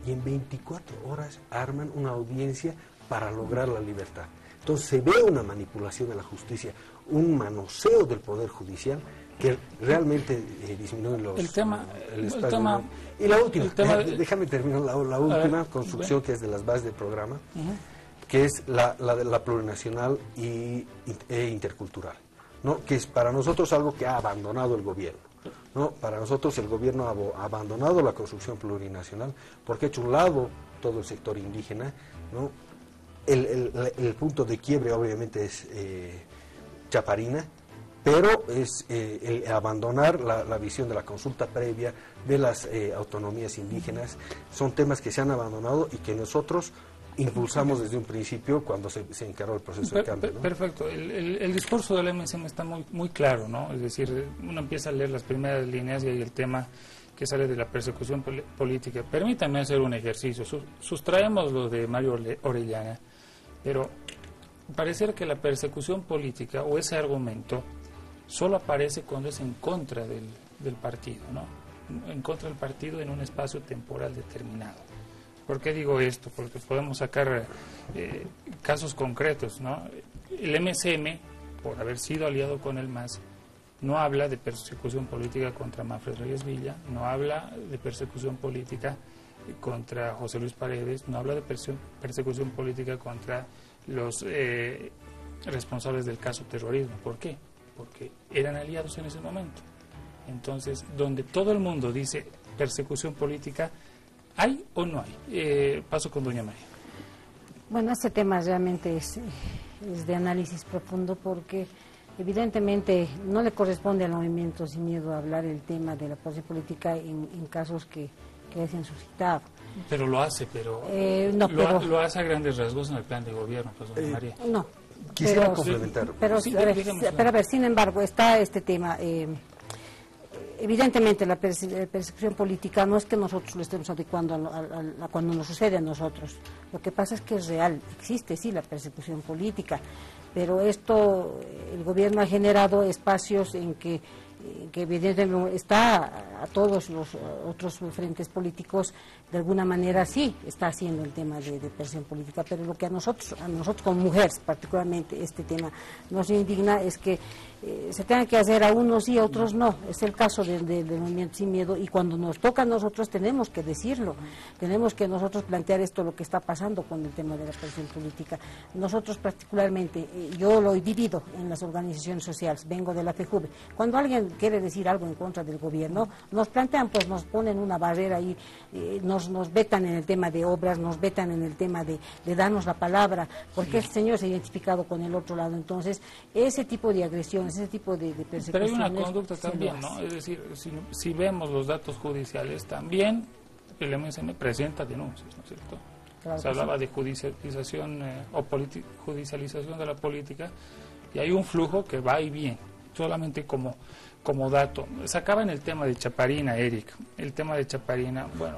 y en 24 horas arman una audiencia para lograr la libertad. Entonces se ve una manipulación de la justicia, un manoseo del Poder Judicial que realmente eh, disminuye los, el tema, el, tema y la última, déjame terminar la, última construcción que es de las bases del programa, que es la, la, de la plurinacional y, e intercultural, ¿no? que es para nosotros algo que ha abandonado el gobierno. ¿no? Para nosotros el gobierno ha, abandonado la construcción plurinacional porque ha hecho un lado todo el sector indígena. ¿no? El, el, punto de quiebre obviamente es eh, Chaparina, pero es eh, abandonar la, visión de la consulta previa de las eh, autonomías indígenas. Son temas que se han abandonado y que nosotros impulsamos desde un principio cuando se, encaró el proceso de cambio. Perfecto. El, discurso del MSM está muy, muy claro, ¿no? Es decir, uno empieza a leer las primeras líneas y hay el tema que sale de la persecución política. Permítanme hacer un ejercicio. Sustraemos lo de Mario Orellana, pero parecer que la persecución política o ese argumento solo aparece cuando es en contra del, del partido, ¿no? En contra del partido en un espacio temporal determinado. ¿Por qué digo esto? Porque podemos sacar eh, casos concretos, ¿no? El MCM, por haber sido aliado con el MAS, no habla de persecución política contra Manfred Reyes Villa, no habla de persecución política contra José Luis Paredes, no habla de persecución política contra los eh, responsables del caso terrorismo. ¿Por qué? Porque eran aliados en ese momento. Entonces, donde todo el mundo dice persecución política, ¿hay o no hay? Eh, paso con doña María. Bueno, este tema realmente es, de análisis profundo porque evidentemente no le corresponde al movimiento sin miedo a hablar el tema de la posición política en, casos que, que se han suscitado. Pero lo hace, pero, eh, no, lo, hace a grandes rasgos en el plan de gobierno, pues, eh, María. No. Quisiera pero, complementar. Pero, pero, a ver, sin embargo, está este tema. Eh, evidentemente, la persecución política no es que nosotros lo estemos adecuando a, cuando nos sucede a nosotros. Lo que pasa es que es real. Existe, sí, la persecución política. Pero esto, el gobierno ha generado espacios en que que evidentemente está a todos los otros frentes políticos de alguna manera sí está haciendo el tema de, presión política, pero lo que a nosotros, a nosotros como mujeres particularmente este tema nos indigna es que eh, se tenga que hacer a unos sí, a otros no. Es el caso del, movimiento sin miedo y cuando nos toca a nosotros tenemos que decirlo, tenemos que nosotros plantear esto, lo que está pasando con el tema de la presión política. Nosotros particularmente, eh, yo lo he vivido en las organizaciones sociales, vengo de la FEJUVE. Cuando alguien quiere decir algo en contra del gobierno, nos plantean, pues nos ponen una barrera y eh, nos, nos vetan en el tema de obras, nos vetan en el tema de, darnos la palabra, porque el señor se ha identificado con el otro lado. Entonces, ese tipo de agresiones ese tipo de, de Pero hay una conducta también, ¿no? Es decir, si, vemos los datos judiciales, también el MSM presenta denuncias, ¿no es cierto? Se hablaba de judicialización eh, o judicialización de la política y hay un flujo que va y viene, solamente como como dato. Sacaba en el tema de Chaparina, Eric, el tema de Chaparina, bueno,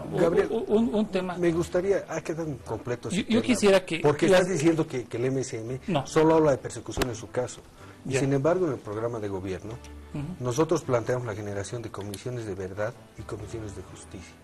un, tema... Me gustaría, ha quedado completo. Yo, quisiera que... Porque estás diciendo que, el MSM solo habla de persecución en su caso. Sin embargo, en el programa de gobierno, nosotros planteamos la generación de comisiones de verdad y comisiones de justicia.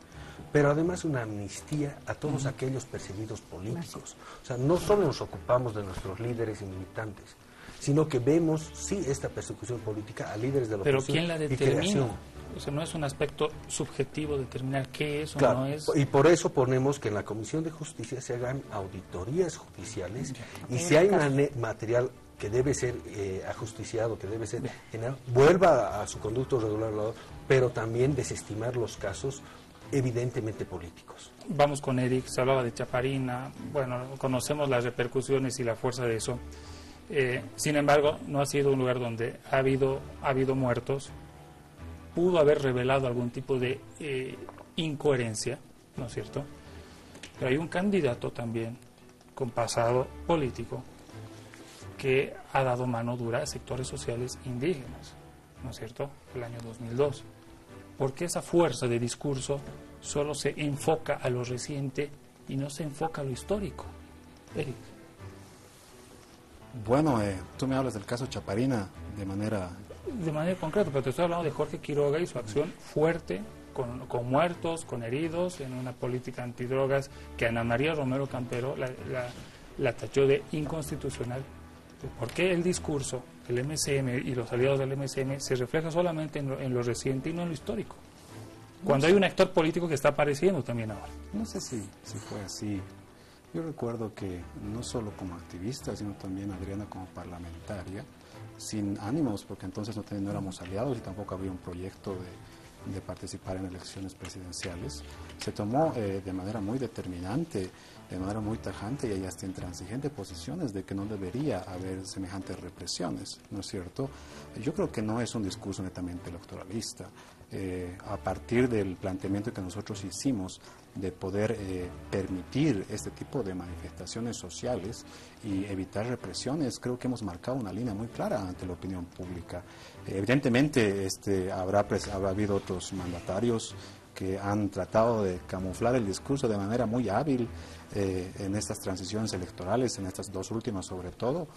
Pero además una amnistía a todos aquellos perseguidos políticos. O sea, no solo nos ocupamos de nuestros líderes y militantes, sino que vemos, sí, esta persecución política a líderes de la Pero ¿quién la determina? O sea, no es un aspecto subjetivo determinar qué es o no es. Y por eso ponemos que en la Comisión de Justicia se hagan auditorías judiciales y si hay material que debe ser eh, ajusticiado, que debe ser generado, vuelva a, su conducto regular, pero también desestimar los casos evidentemente políticos. Vamos con Eric, se hablaba de Chaparina, bueno, conocemos las repercusiones y la fuerza de eso. Eh, sin embargo, no ha sido un lugar donde ha habido, ha habido muertos, pudo haber revelado algún tipo de eh, incoherencia, ¿no es cierto? Pero hay un candidato también con pasado político que ha dado mano dura a sectores sociales indígenas, ¿no es cierto?, el año 2002. ¿Por qué esa fuerza de discurso solo se enfoca a lo reciente y no se enfoca a lo histórico? Eric. Bueno, eh, tú me hablas del caso Chaparina de manera... De manera concreta, pero te estoy hablando de Jorge Quiroga y su acción fuerte con, con, muertos, con heridos, en una política antidrogas que Ana María Romero Campero la, la, la tachó de inconstitucional ¿Por qué el discurso, el MCM y los aliados del MCM se refleja solamente en lo, reciente y no en lo histórico? Cuando hay un actor político que está apareciendo también ahora. No sé si, si fue así. Yo recuerdo que no solo como activista, sino también Adriana como parlamentaria, sin ánimos, porque entonces no, no éramos aliados y tampoco había un proyecto de, de participar en elecciones presidenciales, se tomó eh, de manera muy determinante, de manera muy tajante y hasta intransigente posiciones de que no debería haber semejantes represiones, ¿no es cierto? Yo creo que no es un discurso netamente electoralista. Eh, a partir del planteamiento que nosotros hicimos de poder eh, permitir este tipo de manifestaciones sociales y evitar represiones, creo que hemos marcado una línea muy clara ante la opinión pública. Evidentemente, este, habrá, habrá habido otros mandatarios que han tratado de camuflar el discurso de manera muy hábil eh, en estas transiciones electorales, en estas dos últimas sobre todo,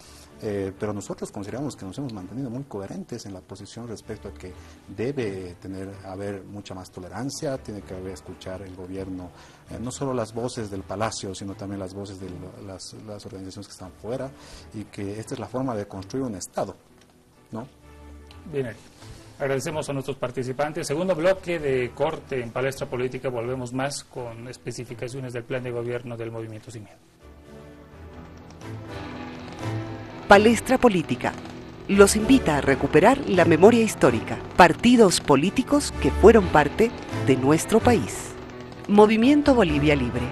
eh, pero nosotros consideramos que nos hemos mantenido muy coherentes en la posición respecto a que debe tener haber mucha más tolerancia, tiene que haber escuchar el gobierno, eh, no solo las voces del palacio, sino también las voces de las, las organizaciones que están fuera, y que esta es la forma de construir un Estado, ¿no? Bien, Agradecemos a nuestros participantes. Segundo bloque de corte en palestra política. Volvemos más con especificaciones del plan de gobierno del Movimiento Sin. Palestra política. Los invita a recuperar la memoria histórica, partidos políticos que fueron parte de nuestro país. Movimiento Bolivia Libre.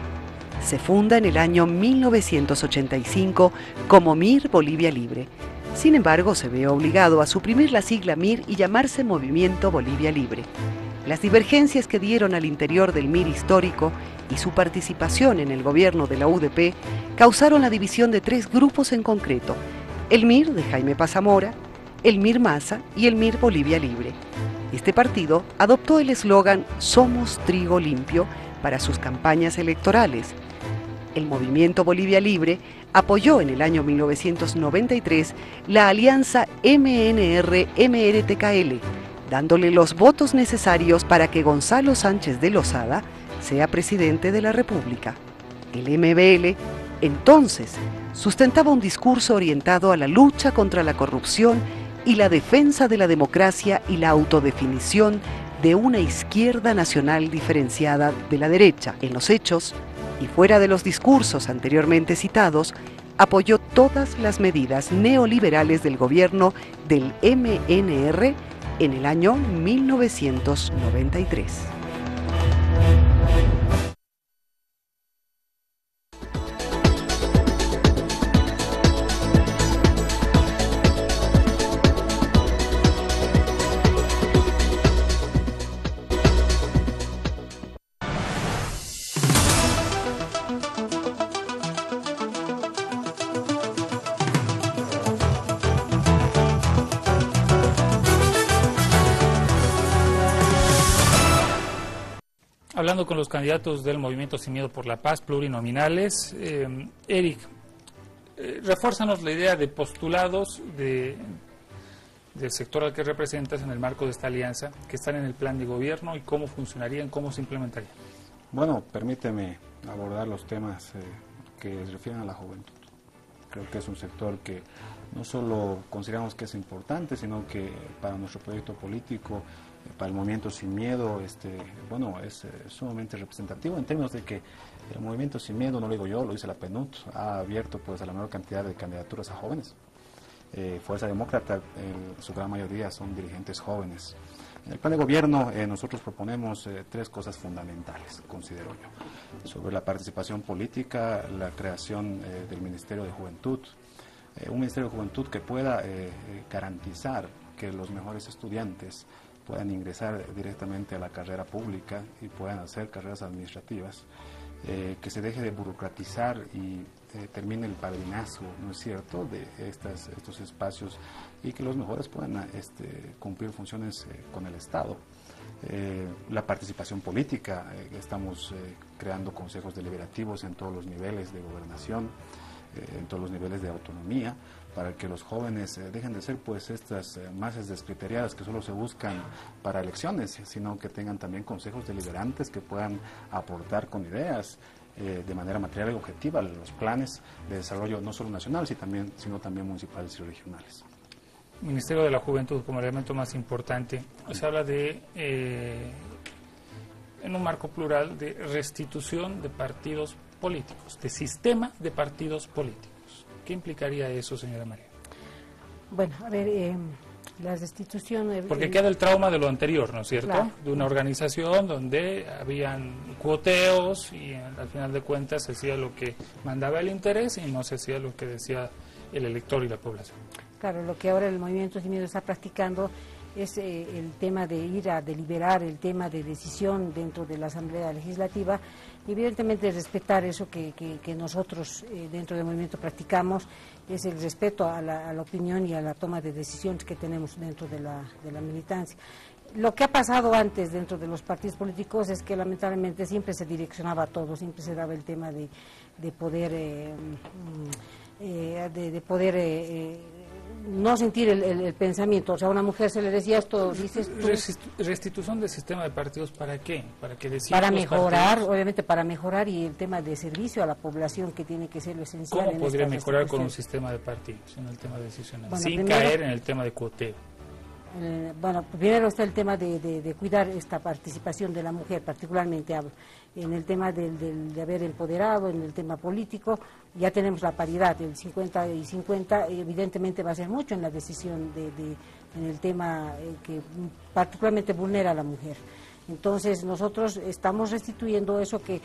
Se funda en el año 1985 como MIR Bolivia Libre sin embargo, se ve obligado a suprimir la sigla MIR y llamarse Movimiento Bolivia Libre. Las divergencias que dieron al interior del MIR histórico y su participación en el gobierno de la UDP causaron la división de tres grupos en concreto, el MIR de Jaime Pazamora, el MIR Maza y el MIR Bolivia Libre. Este partido adoptó el eslogan Somos Trigo Limpio para sus campañas electorales. El movimiento Bolivia Libre apoyó en el año 1993 la alianza MNR-MRTKL, dándole los votos necesarios para que Gonzalo Sánchez de Lozada sea presidente de la República. El MBL, entonces, sustentaba un discurso orientado a la lucha contra la corrupción y la defensa de la democracia y la autodefinición de una izquierda nacional diferenciada de la derecha. En los hechos, y fuera de los discursos anteriormente citados, apoyó todas las medidas neoliberales del gobierno del MNR en el año 1993. Con los candidatos del Movimiento Sin Miedo por la Paz, plurinominales. Eh, Eric, eh, la idea de postulados de, del sector al que representas en el marco de esta alianza, que están en el plan de gobierno y cómo funcionarían, cómo se implementarían. Bueno, permíteme abordar los temas eh, que se refieren a la juventud. Creo que es un sector que no solo consideramos que es importante, sino que para nuestro proyecto político para el movimiento Sin Miedo, este, bueno, es eh, sumamente representativo en términos de que el movimiento Sin Miedo, no lo digo yo, lo dice la PNUD, ha abierto pues a la menor cantidad de candidaturas a jóvenes. eh, Fuerza Demócrata, su gran mayoría son dirigentes jóvenes. En el plan de gobierno eh, nosotros proponemos eh, tres cosas fundamentales, considero yo. Sobre la participación política, la creación del Ministerio de Juventud, un Ministerio de Juventud que pueda garantizar que los mejores estudiantes puedan ingresar directamente a la carrera pública y puedan hacer carreras administrativas, que se deje de burocratizar y eh, termine el padrinazgo, ¿no es cierto?, de estas, estos espacios y que los mejores puedan este, cumplir funciones eh, con el Estado. Eh, la participación política, estamos creando consejos deliberativos en todos los niveles de gobernación, en todos los niveles de autonomía, para que los jóvenes dejen de ser pues estas masas descriteriadas que solo se buscan para elecciones, sino que tengan también consejos deliberantes que puedan aportar con ideas eh, de manera material y objetiva los planes de desarrollo no solo nacional, sino también, sino también municipales y regionales. Ministerio de la Juventud como elemento más importante, se habla de, eh, en un marco plural, de restitución de partidos políticos, de sistema de partidos políticos. ¿Qué implicaría eso, señora María? Bueno, a ver, eh, la destitución... Eh, Porque queda el trauma de lo anterior, ¿no es cierto? De una organización donde habían cuoteos y al final de cuentas se hacía lo que mandaba el interés y no se hacía lo que decía el elector y la población. Claro, lo que ahora el Movimiento Sin Miedo está practicando es eh, el tema de ir a deliberar, el tema de decisión dentro de la Asamblea Legislativa, evidentemente respetar eso que, nosotros eh, dentro del movimiento practicamos, es el respeto a la, opinión y a la toma de decisiones que tenemos dentro de la, de la militancia. Lo que ha pasado antes dentro de los partidos políticos es que lamentablemente siempre se direccionaba a todo, siempre se daba el tema de, de poder, eh, mm, de, poder no sentir el, pensamiento. O sea, a una mujer se le decía esto, dices Restitución del sistema de partidos, ¿para qué? Para que Para mejorar, obviamente para mejorar y el tema de servicio a la población que tiene que ser lo esencial. ¿Cómo podría mejorar con un sistema de partidos en el tema decisional? sin caer en el tema de cuoteo. Eh, bueno, primero está el tema de, cuidar esta participación de la mujer, particularmente en el tema de haber empoderado, en el tema político, ya tenemos la paridad, el 50 y 50, evidentemente va a ser mucho en la decisión de, en el tema eh, que particularmente vulnera a la mujer. Entonces nosotros estamos restituyendo eso que,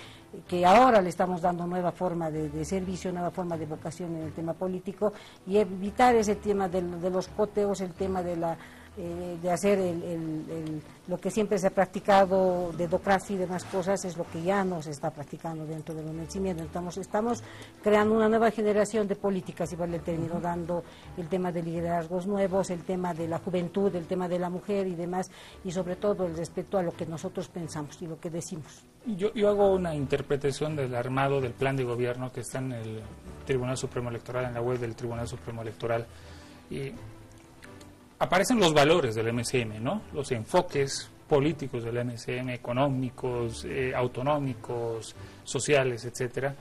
que ahora le estamos dando nueva forma de, servicio, nueva forma de vocación en el tema político y evitar ese tema de, de los coteos, el tema de la eh, de hacer el, lo que siempre se ha practicado de docracia y demás cosas es lo que ya no se está practicando dentro del conocimiento. Estamos, estamos creando una nueva generación de políticas, y vale el término, dando el tema de liderazgos nuevos, el tema de la juventud, el tema de la mujer y demás, y sobre todo el respeto a lo que nosotros pensamos y lo que decimos. Yo, yo hago una interpretación del armado del plan de gobierno que está en el Tribunal Supremo Electoral, en la web del Tribunal Supremo Electoral. Y aparecen los valores del MCM, ¿no? Los enfoques políticos del MCM, económicos, eh, autonómicos, sociales, etcétera,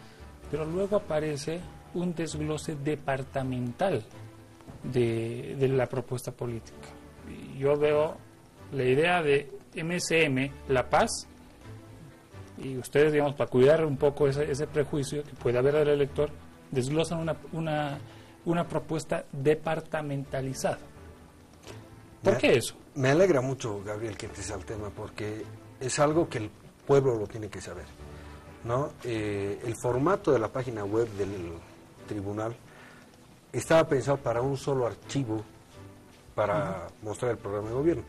pero luego aparece un desglose departamental de, la propuesta política. yo veo la idea de MCM, la paz, y ustedes, digamos, para cuidar un poco ese, ese prejuicio que puede haber del elector, desglosan una, una, una propuesta departamentalizada ¿Por qué eso? Me alegra mucho, Gabriel, que empieces al tema, porque es algo que el pueblo lo tiene que saber. ¿no? Eh, el formato de la página web del tribunal estaba pensado para un solo archivo para mostrar el programa de gobierno.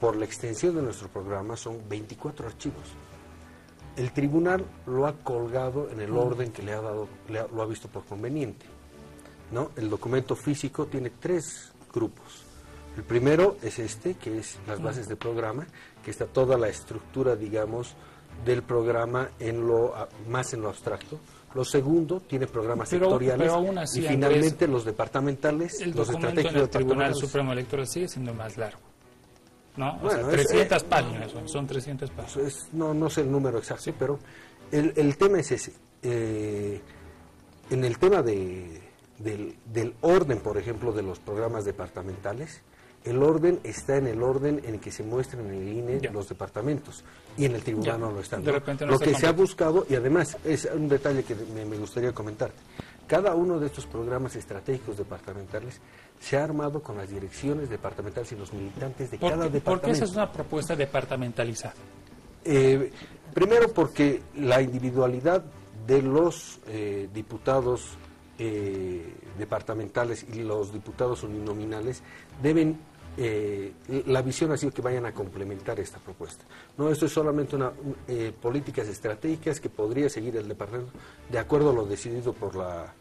Por la extensión de nuestro programa son 24 archivos. El tribunal lo ha colgado en el orden que le ha dado, lo ha visto por conveniente. ¿no? El documento físico tiene tres grupos. El primero es este, que es las bases de programa, que está toda la estructura, digamos, del programa en lo más en lo abstracto. Lo segundo tiene programas sectoriales y finalmente los departamentales, el los estratégicos del Tribunal Supremo Electoral sigue siendo más largo. ¿No? O sea, 300 eh, páginas, son, 300 páginas. no, no sé el número exacto, pero el, el tema es ese. Eh, en el tema de, del, del orden, por ejemplo, de los programas departamentales, el orden está en el orden en el que se muestran en el INE los departamentos y en el tribunal no lo están. lo que se ha buscado, y además es un detalle que me, gustaría comentar, Cada uno de estos programas estratégicos departamentales se ha armado con las direcciones departamentales y los militantes de cada departamento. ¿Por qué esa es una propuesta departamentalizada? Eh, primero porque la individualidad de los eh, diputados eh, departamentales y los diputados uninominales deben la visión ha sido que vayan a complementar esta propuesta. No, esto es solamente una políticas estratégicas que podría seguir el departamento de acuerdo a lo decidido por la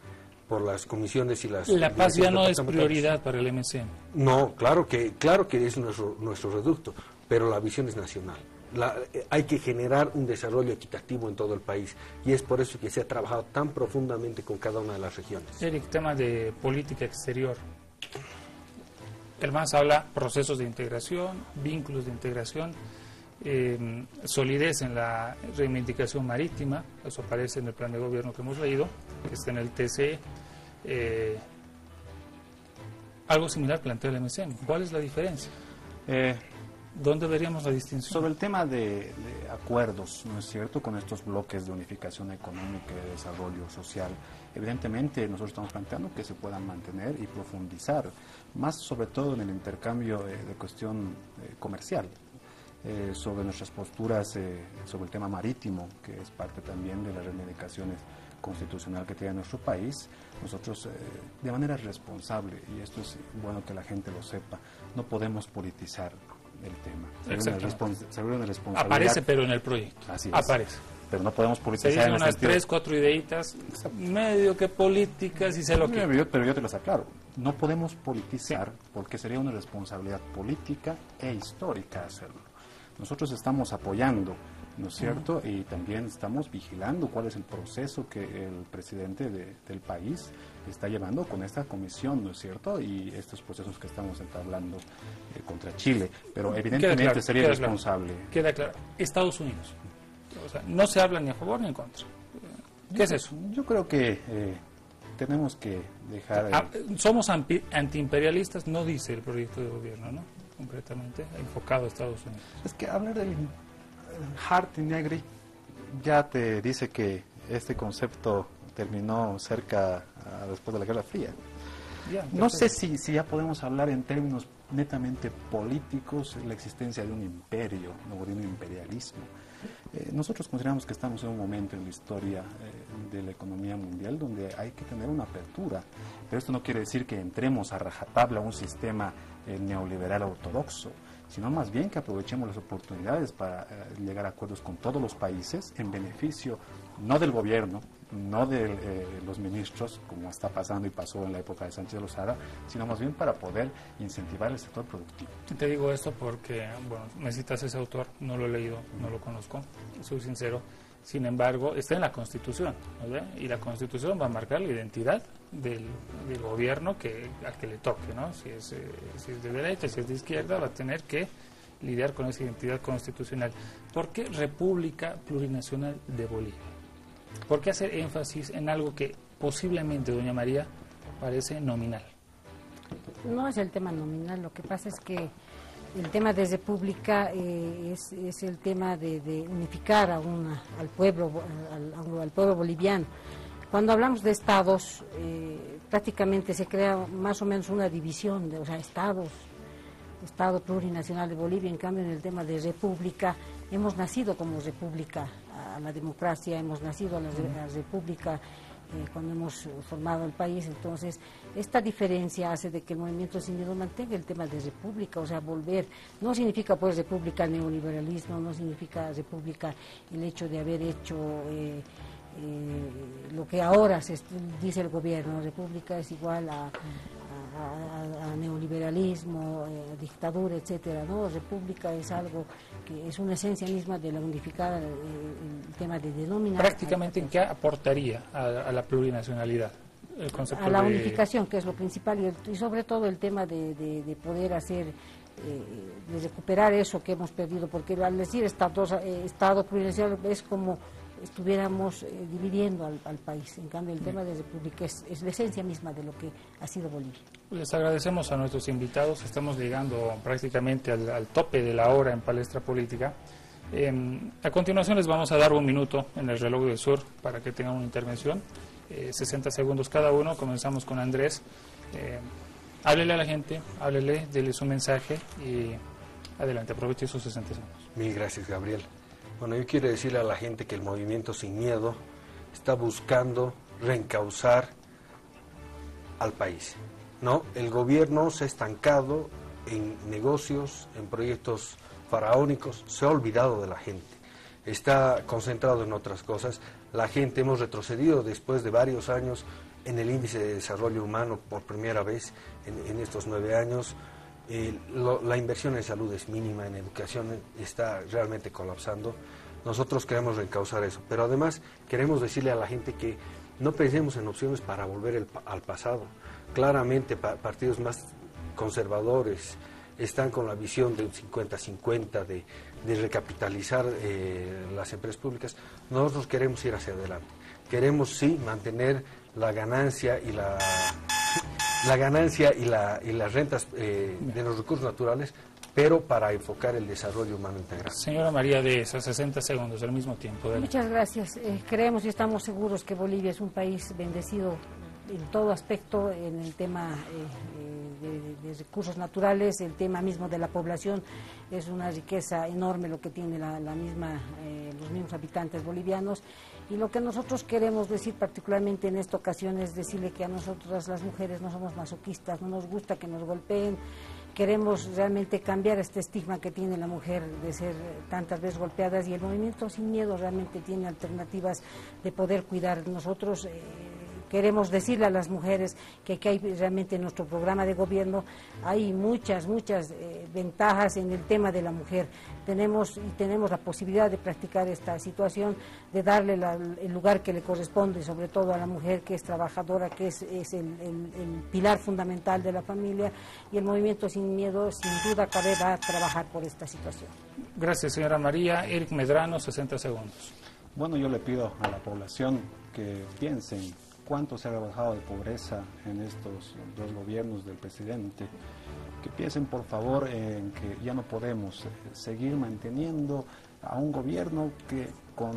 por las comisiones y las... La paz ya no es prioridad para el MCM. No, claro que, claro que es nuestro, nuestro reducto, pero la visión es nacional. Eh, hay que generar un desarrollo equitativo en todo el país y es por eso que se ha trabajado tan profundamente con cada una de las regiones. Eric, tema de política exterior. El MAS habla procesos de integración, vínculos de integración, eh, solidez en la reivindicación marítima, eso aparece en el plan de gobierno que hemos leído, que está en el TCE, eh, algo similar plantea el MSM. ¿Cuál es la diferencia? Eh, ¿Dónde veríamos la distinción? Sobre el tema de, acuerdos, ¿no es cierto?, con estos bloques de unificación económica y de desarrollo social, evidentemente nosotros estamos planteando que se puedan mantener y profundizar, más sobre todo en el intercambio eh, de cuestión comercial, sobre nuestras posturas sobre el tema marítimo, que es parte también de las reivindicaciones constitucional que tiene nuestro país, nosotros eh, de manera responsable, y esto es bueno que la gente lo sepa, no podemos politizar el tema. Una responsabilidad. Aparece, pero en el proyecto. Así es. Aparece. Pero no podemos politizar. Se unas tres, cuatro ideitas, medio que políticas y se lo que. Pero yo te las aclaro. No podemos politizar porque sería una responsabilidad política e histórica hacerlo. Nosotros estamos apoyando ¿no es cierto? Y también estamos vigilando cuál es el proceso que el presidente del país está llevando con esta comisión, ¿no es cierto? Y estos procesos que estamos entablando eh, contra Chile. Pero evidentemente sería responsable. Queda claro. Estados Unidos. O sea, no se habla ni a favor ni en contra. ¿Qué es eso? Yo creo que eh, tenemos que dejar... Ah, somos antiimperialistas, no dice el proyecto de gobierno, ¿no? Concretamente, enfocado a Estados Unidos. Es que hablar del Hart y Negri ya te dice que este concepto terminó cerca ah, después de la Guerra Fría. no sé si, si ya podemos hablar en términos netamente políticos la existencia de un imperio o de un imperialismo. Eh, nosotros consideramos que estamos en un momento en la historia eh, de la economía mundial donde hay que tener una apertura, pero esto no quiere decir que entremos a rajatabla a un sistema eh, neoliberal ortodoxo sino más bien que aprovechemos las oportunidades para llegar a acuerdos con todos los países en beneficio no del gobierno, no de eh, los ministros, como está pasando y pasó en la época de Sánchez Lozada, sino más bien para poder incentivar el sector productivo. Te digo esto porque, bueno, necesitas ese autor, no lo he leído, no lo conozco, soy sincero sin embargo, está en la Constitución, y la Constitución va a marcar la identidad del, gobierno que, al que le toque, ¿no? Si es, eh, si es de derecha, si es de izquierda, va a tener que lidiar con esa identidad constitucional. ¿Por qué República Plurinacional de Bolivia? ¿Por qué hacer énfasis en algo que posiblemente, doña María, parece nominal? No es el tema nominal, lo que pasa es que el tema de república eh, es, el tema de, unificar a una, al pueblo al, pueblo boliviano cuando hablamos de estados eh, prácticamente se crea más o menos una división de o sea estados estado plurinacional de Bolivia en cambio en el tema de república hemos nacido como república a la democracia hemos nacido a la república eh, cuando hemos formado el país. Entonces, esta diferencia hace de que el movimiento sindical mantenga el tema de república, o sea, volver. No significa, pues, república neoliberalismo, no significa república el hecho de haber hecho. Eh, eh, lo que ahora se dice el gobierno, república es igual a, a, neoliberalismo, eh, dictadura, etcétera, ¿no? República es algo que es una esencia misma de la unificada, eh, el tema de denominar. Prácticamente, ¿en qué aportaría a, la plurinacionalidad? El concepto a la unificación, que es lo principal, y, sobre todo el tema de, poder hacer eh, de recuperar eso que hemos perdido, porque al decir Estado, Estado plurinacional es como estuviéramos eh, dividiendo al, país. En cambio, el tema de República es, la esencia misma de lo que ha sido Bolivia. Les agradecemos a nuestros invitados. Estamos llegando prácticamente al, tope de la hora en Palestra Política. Em, a continuación les vamos a dar un minuto en el reloj del sur para que tengan una intervención 60 eh, segundos cada uno. Comenzamos con Andrés. Eh, háblele a la gente, háblele, dele su mensaje y adelante, aproveche esos 60 segundos. Mil gracias, Gabriel. Bueno, yo quiero decirle a la gente que el movimiento Sin Miedo está buscando reencauzar al país. ¿no? El gobierno se ha estancado en negocios, en proyectos faraónicos, se ha olvidado de la gente, está concentrado en otras cosas. La gente hemos retrocedido después de varios años en el índice de desarrollo humano por primera vez en, estos nueve años. Eh, la inversión en salud es mínima, en educación está realmente colapsando. Nosotros queremos reencauzar eso, pero además queremos decirle a la gente que no pensemos en opciones para volver al pasado. Claramente partidos más conservadores están con la visión de un 50-50, de, recapitalizar eh, las empresas públicas. Nosotros queremos ir hacia adelante. Queremos sí mantener la ganancia y la la ganancia y, la, y las rentas eh, de los recursos naturales, pero para enfocar el desarrollo humano integral. Señora María de esos 60 segundos al mismo tiempo. Muchas gracias. Eh, creemos y estamos seguros que Bolivia es un país bendecido en todo aspecto, en el tema eh, de, recursos naturales, el tema mismo de la población, es una riqueza enorme lo que tiene la, misma, los mismos habitantes bolivianos. Y lo que nosotros queremos decir particularmente en esta ocasión es decirle que a nosotras las mujeres no somos masoquistas, no nos gusta que nos golpeen, queremos realmente cambiar este estigma que tiene la mujer de ser tantas veces golpeadas y el movimiento sin miedo realmente tiene alternativas de poder cuidar nosotros. Eh, queremos decirle a las mujeres que, hay realmente en nuestro programa de gobierno hay muchas, muchas eh, ventajas en el tema de la mujer. Tenemos y tenemos la posibilidad de practicar esta situación, de darle el lugar que le corresponde, sobre todo a la mujer que es trabajadora, que es, el, pilar fundamental de la familia y el movimiento sin miedo, sin duda cabe, va a trabajar por esta situación. Gracias, señora María. Eric Medrano, 60 segundos. Bueno, yo le pido a la población que piensen cuánto se ha bajado de pobreza en estos dos gobiernos del presidente, que piensen por favor en que ya no podemos eh, seguir manteniendo a un gobierno que con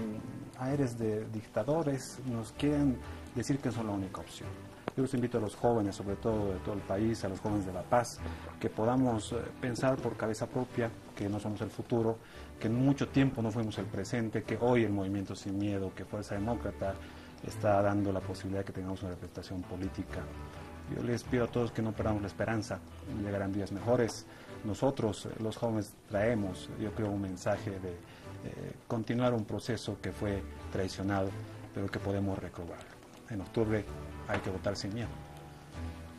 aires de dictadores nos quieren decir que son la única opción. Yo los invito a los jóvenes, sobre todo de todo el país, a los jóvenes de La Paz, que podamos eh, pensar por cabeza propia que no somos el futuro, que en mucho tiempo no fuimos el presente, que hoy el Movimiento Sin Miedo, que Fuerza Demócrata, está dando la posibilidad de que tengamos una representación política. Yo les pido a todos que no perdamos la esperanza, llegarán días mejores. Nosotros, los jóvenes, traemos, yo creo, un mensaje de eh, continuar un proceso que fue traicionado, pero que podemos recobrar. En octubre hay que votar sin miedo.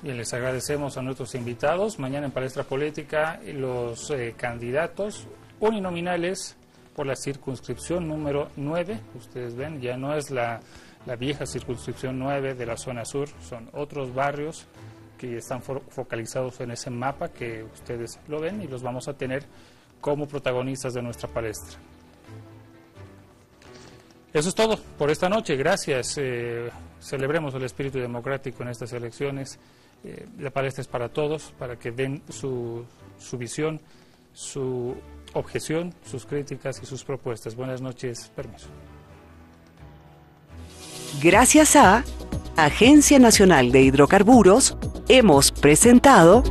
Bien, les agradecemos a nuestros invitados. Mañana en Palestra Política, los eh, candidatos uninominales por la circunscripción número 9. Ustedes ven, ya no es la la vieja circunscripción 9 de la zona sur, son otros barrios que están focalizados en ese mapa que ustedes lo ven y los vamos a tener como protagonistas de nuestra palestra. Eso es todo por esta noche. Gracias. Eh, celebremos el espíritu democrático en estas elecciones. Eh, la palestra es para todos, para que den su, su visión, su objeción, sus críticas y sus propuestas. Buenas noches. Permiso gracias a Agencia Nacional de Hidrocarburos, hemos presentado